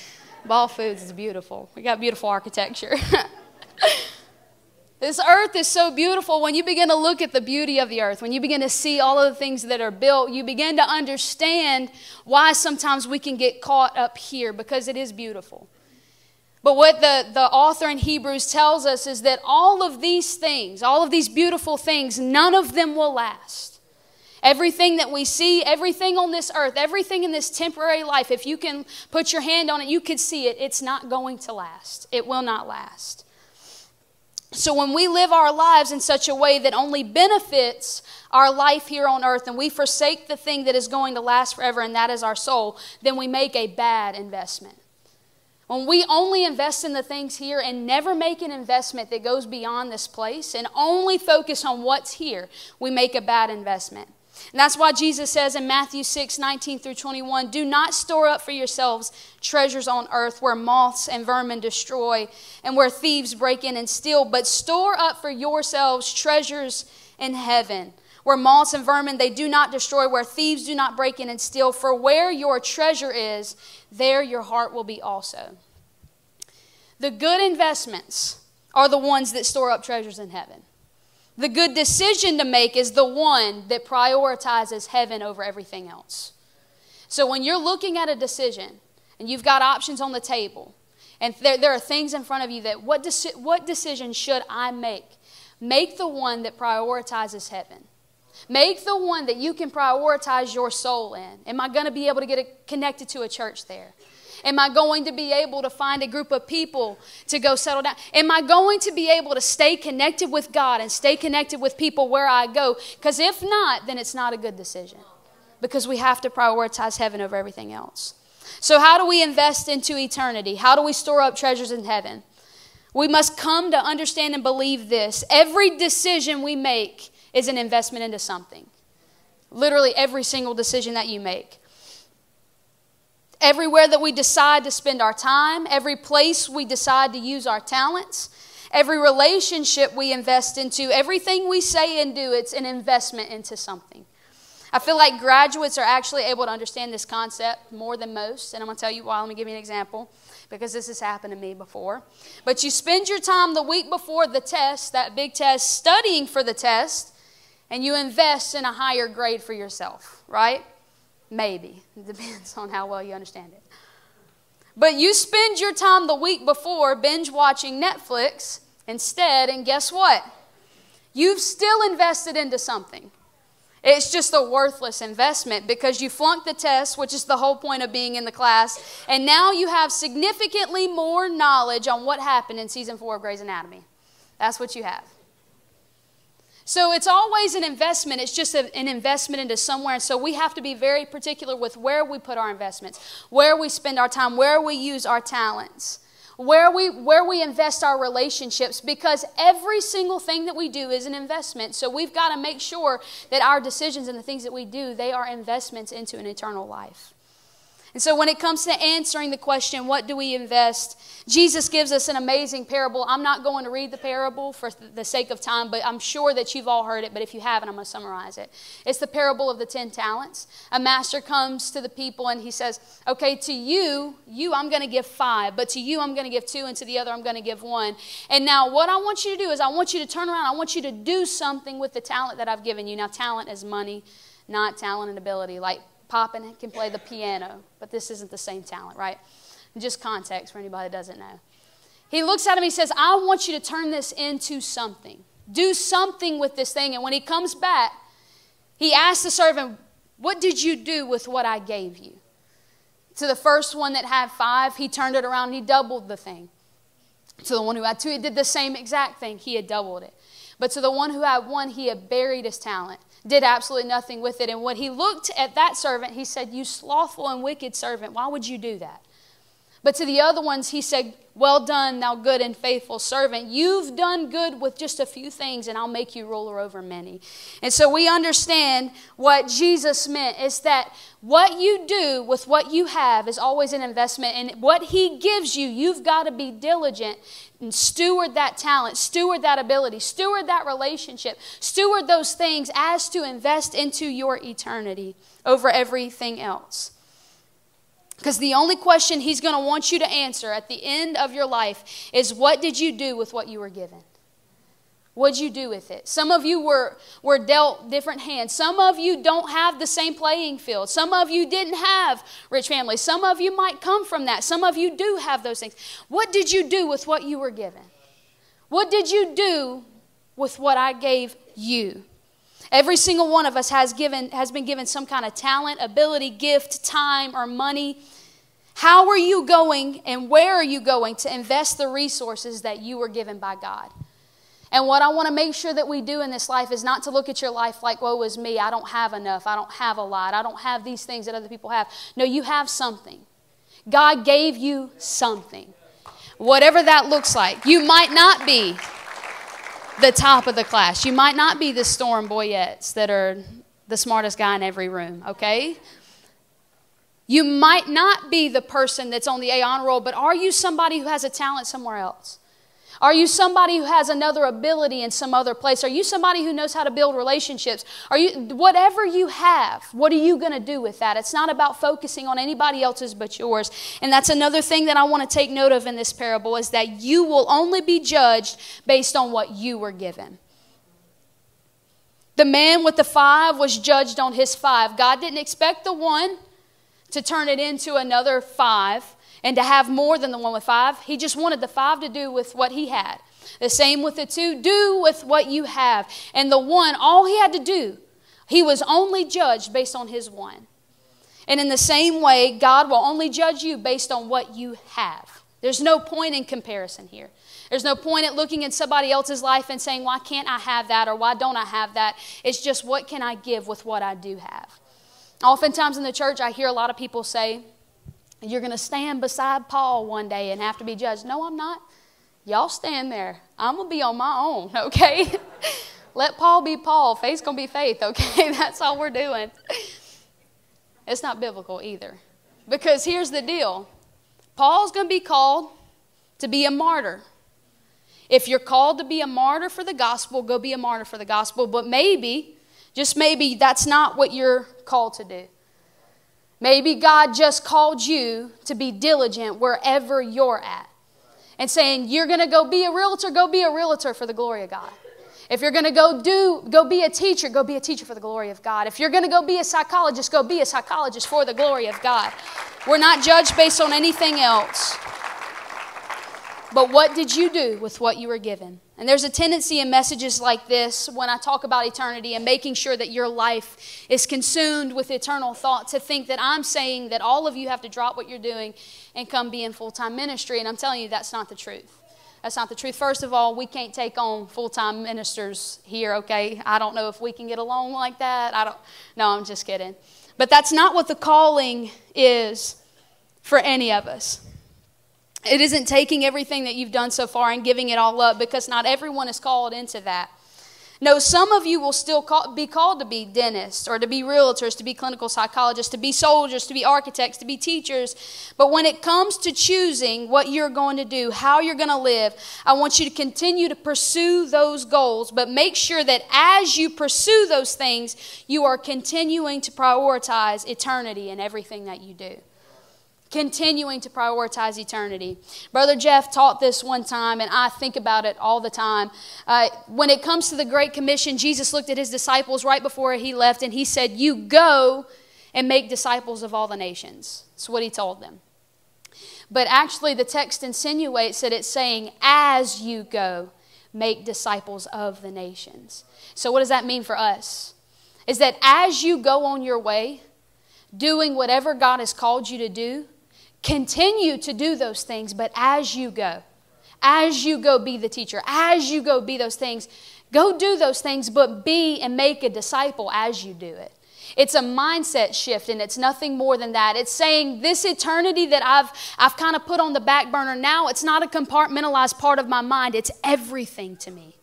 Ball Foods is beautiful. We got beautiful architecture. this earth is so beautiful. When you begin to look at the beauty of the earth, when you begin to see all of the things that are built, you begin to understand why sometimes we can get caught up here because it is beautiful. But what the, the author in Hebrews tells us is that all of these things, all of these beautiful things, none of them will last. Everything that we see, everything on this earth, everything in this temporary life, if you can put your hand on it, you could see it. It's not going to last. It will not last. So when we live our lives in such a way that only benefits our life here on earth and we forsake the thing that is going to last forever, and that is our soul, then we make a bad investment. When we only invest in the things here and never make an investment that goes beyond this place and only focus on what's here, we make a bad investment. And that's why Jesus says in Matthew 6 19 through 21 Do not store up for yourselves treasures on earth where moths and vermin destroy and where thieves break in and steal, but store up for yourselves treasures in heaven where moths and vermin they do not destroy where thieves do not break in and steal for where your treasure is there your heart will be also. The good investments are the ones that store up treasures in heaven the good decision to make is the one that prioritizes heaven over everything else. So when you're looking at a decision and you've got options on the table, and there, there are things in front of you that what, deci- what decision should I make? Make the one that prioritizes heaven. Make the one that you can prioritize your soul in. Am I going to be able to get connected to a church there? Am I going to be able to find a group of people to go settle down? Am I going to be able to stay connected with God and stay connected with people where I go? Because if not, then it's not a good decision because we have to prioritize heaven over everything else. So, how do we invest into eternity? How do we store up treasures in heaven? We must come to understand and believe this. Every decision we make is an investment into something. Literally, every single decision that you make. Everywhere that we decide to spend our time, every place we decide to use our talents, every relationship we invest into, everything we say and do, it's an investment into something. I feel like graduates are actually able to understand this concept more than most, and I'm going to tell you why. Let me give you an example because this has happened to me before. But you spend your time the week before the test, that big test, studying for the test, and you invest in a higher grade for yourself, right? Maybe. It depends on how well you understand it. But you spend your time the week before binge watching Netflix instead, and guess what? You've still invested into something. It's just a worthless investment because you flunked the test, which is the whole point of being in the class, and now you have significantly more knowledge on what happened in season four of Grey's Anatomy. That's what you have. So it's always an investment. It's just a, an investment into somewhere. And so we have to be very particular with where we put our investments, where we spend our time, where we use our talents where we where we invest our relationships because every single thing that we do is an investment so we've got to make sure that our decisions and the things that we do they are investments into an eternal life and so, when it comes to answering the question, what do we invest? Jesus gives us an amazing parable. I'm not going to read the parable for the sake of time, but I'm sure that you've all heard it. But if you haven't, I'm going to summarize it. It's the parable of the 10 talents. A master comes to the people and he says, Okay, to you, you, I'm going to give five, but to you, I'm going to give two, and to the other, I'm going to give one. And now, what I want you to do is, I want you to turn around, I want you to do something with the talent that I've given you. Now, talent is money, not talent and ability. Like, Poppin can play the piano, but this isn't the same talent, right? Just context for anybody that doesn't know. He looks at him, he says, I want you to turn this into something. Do something with this thing. And when he comes back, he asks the servant, What did you do with what I gave you? To the first one that had five, he turned it around and he doubled the thing. To the one who had two, he did the same exact thing. He had doubled it. But to the one who had one, he had buried his talent did absolutely nothing with it. And when he looked at that servant, he said, You slothful and wicked servant, why would you do that? But to the other ones, he said, Well done, thou good and faithful servant. You've done good with just a few things, and I'll make you ruler over many. And so we understand what Jesus meant is that what you do with what you have is always an investment, and what he gives you, you've got to be diligent and steward that talent, steward that ability, steward that relationship, steward those things as to invest into your eternity over everything else. Because the only question he's going to want you to answer at the end of your life is what did you do with what you were given? What'd you do with it? Some of you were, were dealt different hands. Some of you don't have the same playing field. Some of you didn't have rich families. Some of you might come from that. Some of you do have those things. What did you do with what you were given? What did you do with what I gave you? Every single one of us has, given, has been given some kind of talent, ability, gift, time, or money. How are you going and where are you going to invest the resources that you were given by God? And what I want to make sure that we do in this life is not to look at your life like, woe is me, I don't have enough, I don't have a lot, I don't have these things that other people have. No, you have something. God gave you something. Whatever that looks like. You might not be the top of the class. You might not be the storm boyettes that are the smartest guy in every room, okay? You might not be the person that's on the A honor roll, but are you somebody who has a talent somewhere else? Are you somebody who has another ability in some other place? Are you somebody who knows how to build relationships? Are you whatever you have, what are you going to do with that? It's not about focusing on anybody else's but yours. And that's another thing that I want to take note of in this parable is that you will only be judged based on what you were given. The man with the five was judged on his five. God didn't expect the one to turn it into another five and to have more than the one with five. He just wanted the five to do with what he had. The same with the two, do with what you have. And the one, all he had to do, he was only judged based on his one. And in the same way, God will only judge you based on what you have. There's no point in comparison here. There's no point at looking at somebody else's life and saying, why can't I have that or why don't I have that? It's just, what can I give with what I do have? Oftentimes in the church, I hear a lot of people say, You're going to stand beside Paul one day and have to be judged. No, I'm not. Y'all stand there. I'm going to be on my own, okay? Let Paul be Paul. Faith's going to be faith, okay? That's all we're doing. It's not biblical either. Because here's the deal Paul's going to be called to be a martyr. If you're called to be a martyr for the gospel, go be a martyr for the gospel. But maybe, just maybe, that's not what you're called to do. Maybe God just called you to be diligent wherever you're at and saying, You're going to go be a realtor, go be a realtor for the glory of God. If you're going to go do go be a teacher, go be a teacher for the glory of God. If you're going to go be a psychologist, go be a psychologist for the glory of God. We're not judged based on anything else. But what did you do with what you were given? And there's a tendency in messages like this when I talk about eternity and making sure that your life is consumed with eternal thought to think that I'm saying that all of you have to drop what you're doing and come be in full time ministry. And I'm telling you, that's not the truth. That's not the truth. First of all, we can't take on full time ministers here, okay? I don't know if we can get along like that. I don't, no, I'm just kidding. But that's not what the calling is for any of us. It isn't taking everything that you've done so far and giving it all up because not everyone is called into that. No, some of you will still call, be called to be dentists or to be realtors, to be clinical psychologists, to be soldiers, to be architects, to be teachers. But when it comes to choosing what you're going to do, how you're going to live, I want you to continue to pursue those goals, but make sure that as you pursue those things, you are continuing to prioritize eternity in everything that you do continuing to prioritize eternity. Brother Jeff taught this one time, and I think about it all the time. Uh, when it comes to the Great Commission, Jesus looked at his disciples right before he left, and he said, You go and make disciples of all the nations. That's what he told them. But actually, the text insinuates that it's saying, As you go, make disciples of the nations. So, what does that mean for us? Is that as you go on your way, doing whatever God has called you to do, Continue to do those things, but as you go, as you go be the teacher, as you go be those things, go do those things, but be and make a disciple as you do it. It's a mindset shift, and it's nothing more than that. It's saying this eternity that I've, I've kind of put on the back burner now, it's not a compartmentalized part of my mind, it's everything to me.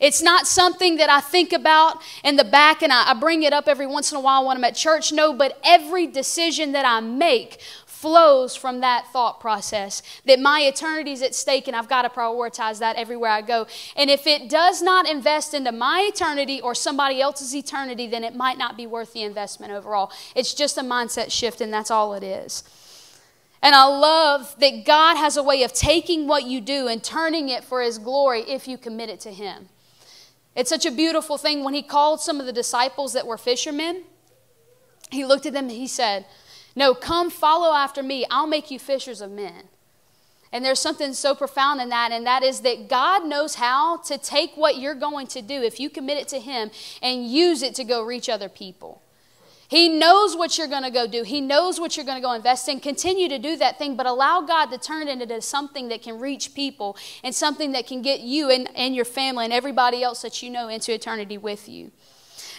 It's not something that I think about in the back and I, I bring it up every once in a while when I'm at church. No, but every decision that I make flows from that thought process that my eternity is at stake and I've got to prioritize that everywhere I go. And if it does not invest into my eternity or somebody else's eternity, then it might not be worth the investment overall. It's just a mindset shift, and that's all it is. And I love that God has a way of taking what you do and turning it for His glory if you commit it to Him. It's such a beautiful thing when He called some of the disciples that were fishermen. He looked at them and He said, no, come follow after me. I'll make you fishers of men. And there's something so profound in that, and that is that God knows how to take what you're going to do if you commit it to Him and use it to go reach other people. He knows what you're going to go do. He knows what you're going to go invest in. Continue to do that thing, but allow God to turn it into something that can reach people and something that can get you and, and your family and everybody else that you know into eternity with you.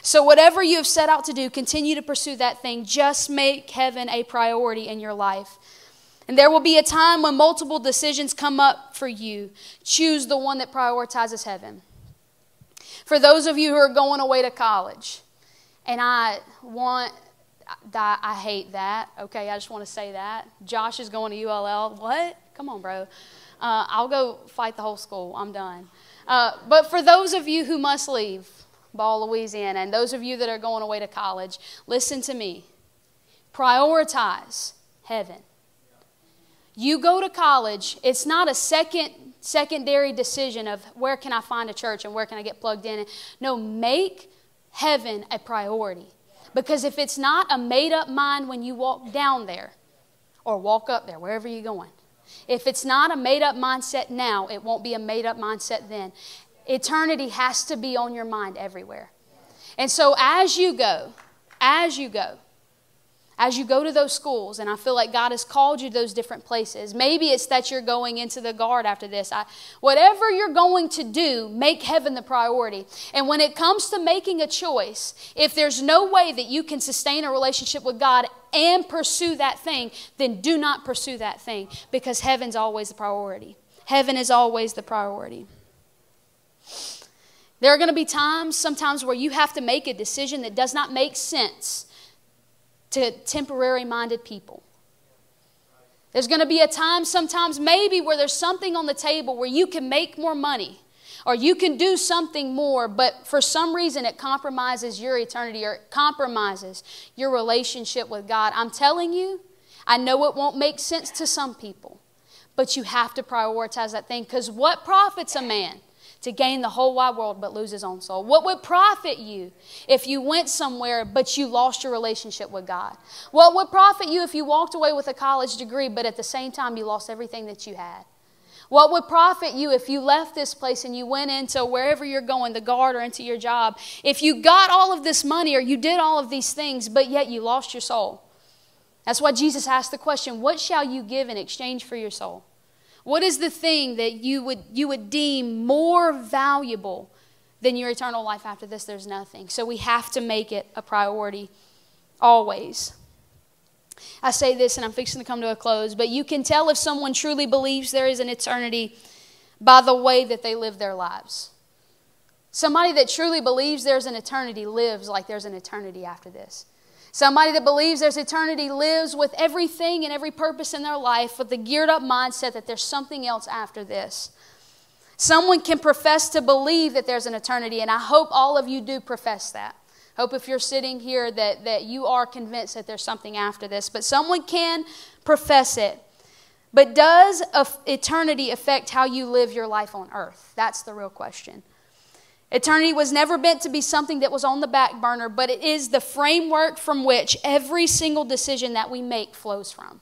So, whatever you have set out to do, continue to pursue that thing. Just make heaven a priority in your life. And there will be a time when multiple decisions come up for you. Choose the one that prioritizes heaven. For those of you who are going away to college, and I want, I hate that. Okay, I just want to say that. Josh is going to ULL. What? Come on, bro. Uh, I'll go fight the whole school. I'm done. Uh, but for those of you who must leave, Ball, Louisiana, and those of you that are going away to college, listen to me. Prioritize heaven. You go to college, it's not a second secondary decision of where can I find a church and where can I get plugged in. No, make heaven a priority. Because if it's not a made up mind when you walk down there or walk up there, wherever you're going, if it's not a made up mindset now, it won't be a made up mindset then. Eternity has to be on your mind everywhere. And so as you go, as you go, as you go to those schools, and I feel like God has called you to those different places. Maybe it's that you're going into the guard after this. I, whatever you're going to do, make heaven the priority. And when it comes to making a choice, if there's no way that you can sustain a relationship with God and pursue that thing, then do not pursue that thing because heaven's always the priority. Heaven is always the priority. There are going to be times, sometimes, where you have to make a decision that does not make sense to temporary minded people. There's going to be a time, sometimes, maybe, where there's something on the table where you can make more money or you can do something more, but for some reason it compromises your eternity or it compromises your relationship with God. I'm telling you, I know it won't make sense to some people, but you have to prioritize that thing because what profits a man? To gain the whole wide world but lose his own soul? What would profit you if you went somewhere but you lost your relationship with God? What would profit you if you walked away with a college degree but at the same time you lost everything that you had? What would profit you if you left this place and you went into wherever you're going, the guard or into your job? If you got all of this money or you did all of these things, but yet you lost your soul? That's why Jesus asked the question What shall you give in exchange for your soul? What is the thing that you would, you would deem more valuable than your eternal life after this? There's nothing. So we have to make it a priority always. I say this and I'm fixing to come to a close, but you can tell if someone truly believes there is an eternity by the way that they live their lives. Somebody that truly believes there's an eternity lives like there's an eternity after this. Somebody that believes there's eternity lives with everything and every purpose in their life with the geared up mindset that there's something else after this. Someone can profess to believe that there's an eternity, and I hope all of you do profess that. Hope if you're sitting here that, that you are convinced that there's something after this. But someone can profess it. But does eternity affect how you live your life on earth? That's the real question. Eternity was never meant to be something that was on the back burner, but it is the framework from which every single decision that we make flows from.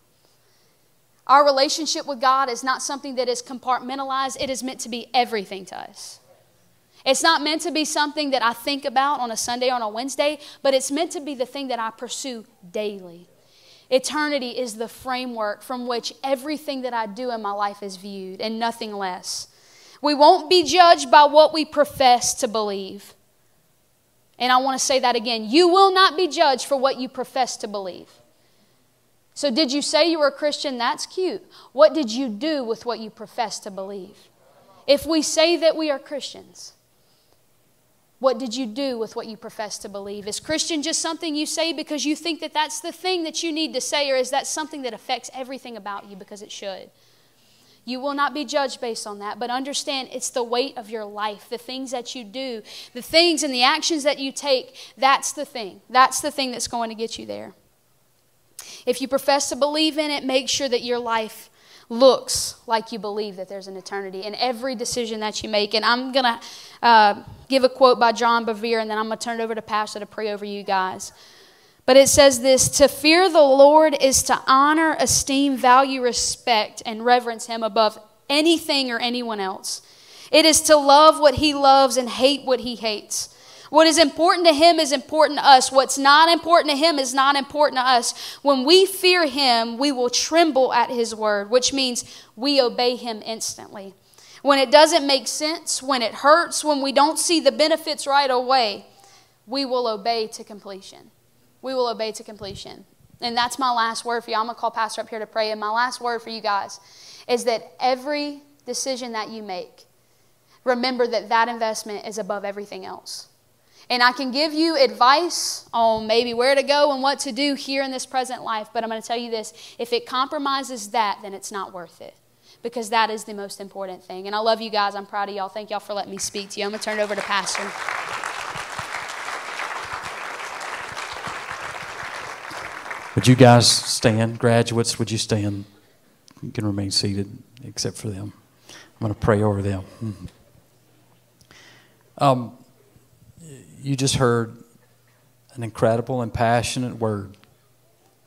Our relationship with God is not something that is compartmentalized, it is meant to be everything to us. It's not meant to be something that I think about on a Sunday or on a Wednesday, but it's meant to be the thing that I pursue daily. Eternity is the framework from which everything that I do in my life is viewed, and nothing less. We won't be judged by what we profess to believe. And I want to say that again. You will not be judged for what you profess to believe. So, did you say you were a Christian? That's cute. What did you do with what you profess to believe? If we say that we are Christians, what did you do with what you profess to believe? Is Christian just something you say because you think that that's the thing that you need to say, or is that something that affects everything about you because it should? You will not be judged based on that, but understand it's the weight of your life, the things that you do, the things and the actions that you take. That's the thing. That's the thing that's going to get you there. If you profess to believe in it, make sure that your life looks like you believe that there's an eternity in every decision that you make. And I'm going to uh, give a quote by John Bevere, and then I'm going to turn it over to Pastor to pray over you guys. But it says this To fear the Lord is to honor, esteem, value, respect, and reverence Him above anything or anyone else. It is to love what He loves and hate what He hates. What is important to Him is important to us. What's not important to Him is not important to us. When we fear Him, we will tremble at His word, which means we obey Him instantly. When it doesn't make sense, when it hurts, when we don't see the benefits right away, we will obey to completion we will obey to completion. And that's my last word for you. I'm going to call Pastor up here to pray. And my last word for you guys is that every decision that you make, remember that that investment is above everything else. And I can give you advice on maybe where to go and what to do here in this present life, but I'm going to tell you this if it compromises that, then it's not worth it because that is the most important thing. And I love you guys. I'm proud of y'all. Thank y'all for letting me speak to you. I'm going to turn it over to Pastor. Would you guys stand? Graduates, would you stand? You can remain seated except for them. I'm going to pray over them. Mm-hmm. Um, you just heard an incredible and passionate word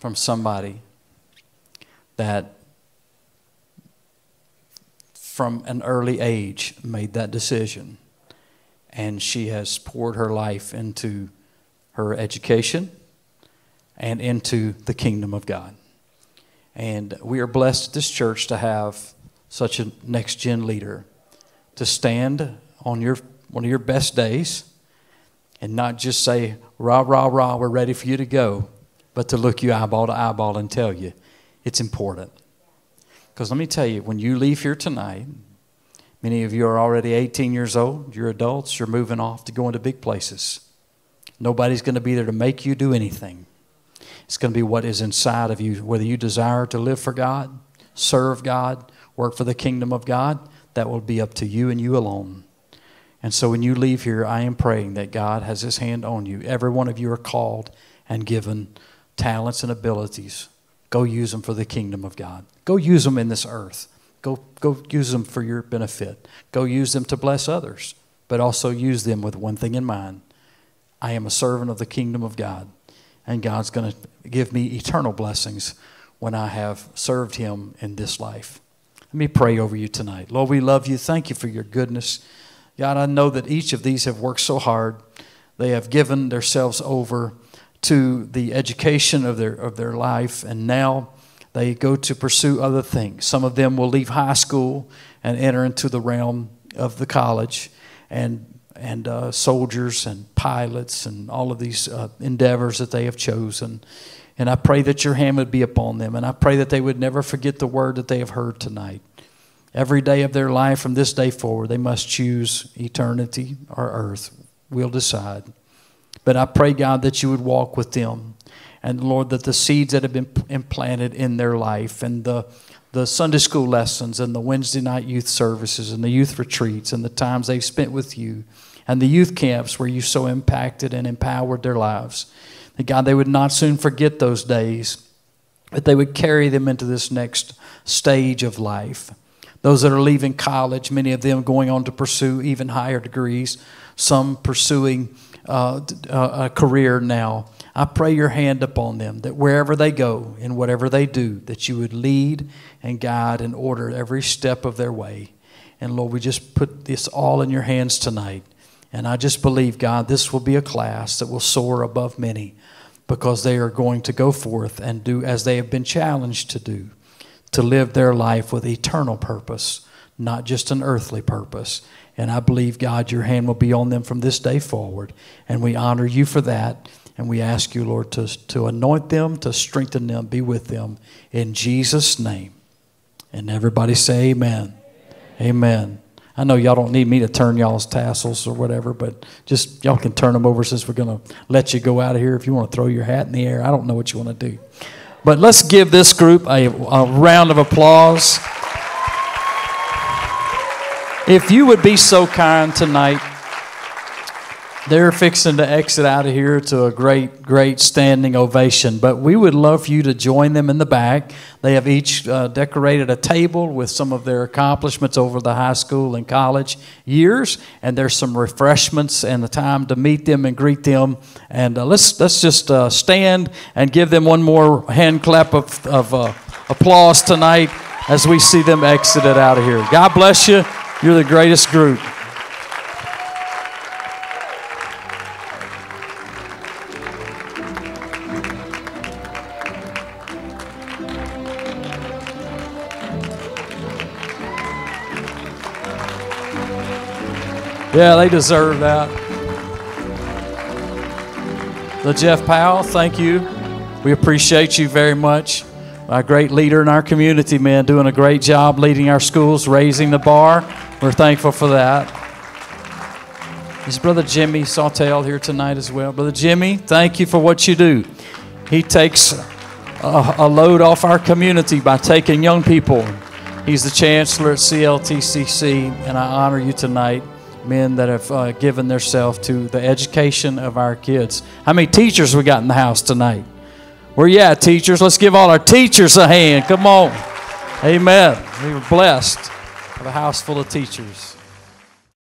from somebody that from an early age made that decision and she has poured her life into her education and into the kingdom of God. And we are blessed at this church to have such a next gen leader to stand on your one of your best days and not just say, rah, rah, rah, we're ready for you to go, but to look you eyeball to eyeball and tell you it's important. Because let me tell you, when you leave here tonight, many of you are already 18 years old, you're adults, you're moving off to go into big places. Nobody's going to be there to make you do anything. It's going to be what is inside of you, whether you desire to live for God, serve God, work for the kingdom of God, that will be up to you and you alone. And so when you leave here, I am praying that God has His hand on you. Every one of you are called and given talents and abilities. Go use them for the kingdom of God. Go use them in this earth. Go, go use them for your benefit. Go use them to bless others, but also use them with one thing in mind I am a servant of the kingdom of God, and God's going to give me eternal blessings when I have served Him in this life. Let me pray over you tonight. Lord, we love you. Thank you for your goodness. God, I know that each of these have worked so hard. They have given themselves over to the education of their, of their life, and now they go to pursue other things. Some of them will leave high school and enter into the realm of the college, and, and uh, soldiers and pilots and all of these uh, endeavors that they have chosen. And I pray that your hand would be upon them, and I pray that they would never forget the word that they have heard tonight. Every day of their life from this day forward, they must choose eternity or earth. We'll decide. But I pray, God, that you would walk with them. And Lord, that the seeds that have been implanted in their life and the, the Sunday school lessons and the Wednesday night youth services and the youth retreats and the times they've spent with you and the youth camps where you so impacted and empowered their lives, that God, they would not soon forget those days, but they would carry them into this next stage of life. Those that are leaving college, many of them going on to pursue even higher degrees, some pursuing uh, a career now. I pray your hand upon them that wherever they go and whatever they do, that you would lead and guide and order every step of their way. And Lord, we just put this all in your hands tonight. And I just believe, God, this will be a class that will soar above many because they are going to go forth and do as they have been challenged to do to live their life with eternal purpose, not just an earthly purpose. And I believe, God, your hand will be on them from this day forward. And we honor you for that. And we ask you, Lord, to, to anoint them, to strengthen them, be with them in Jesus' name. And everybody say, Amen. Amen. amen. I know y'all don't need me to turn y'all's tassels or whatever, but just y'all can turn them over since we're going to let you go out of here. If you want to throw your hat in the air, I don't know what you want to do. But let's give this group a, a round of applause. If you would be so kind tonight, they're fixing to exit out of here to a great, great standing ovation. But we would love for you to join them in the back. They have each uh, decorated a table with some of their accomplishments over the high school and college years. And there's some refreshments and the time to meet them and greet them. And uh, let's, let's just uh, stand and give them one more hand clap of, of uh, applause tonight as we see them exited out of here. God bless you. You're the greatest group. Yeah, they deserve that. The Jeff Powell, thank you. We appreciate you very much. A great leader in our community, man, doing a great job leading our schools, raising the bar. We're thankful for that. that. Is Brother Jimmy Sawtelle here tonight as well? Brother Jimmy, thank you for what you do. He takes a, a load off our community by taking young people. He's the chancellor at CLTCC, and I honor you tonight men that have uh, given themselves to the education of our kids. How many teachers we got in the house tonight? Where you at, teachers? Let's give all our teachers a hand. Come on. Amen. We were blessed with a house full of teachers.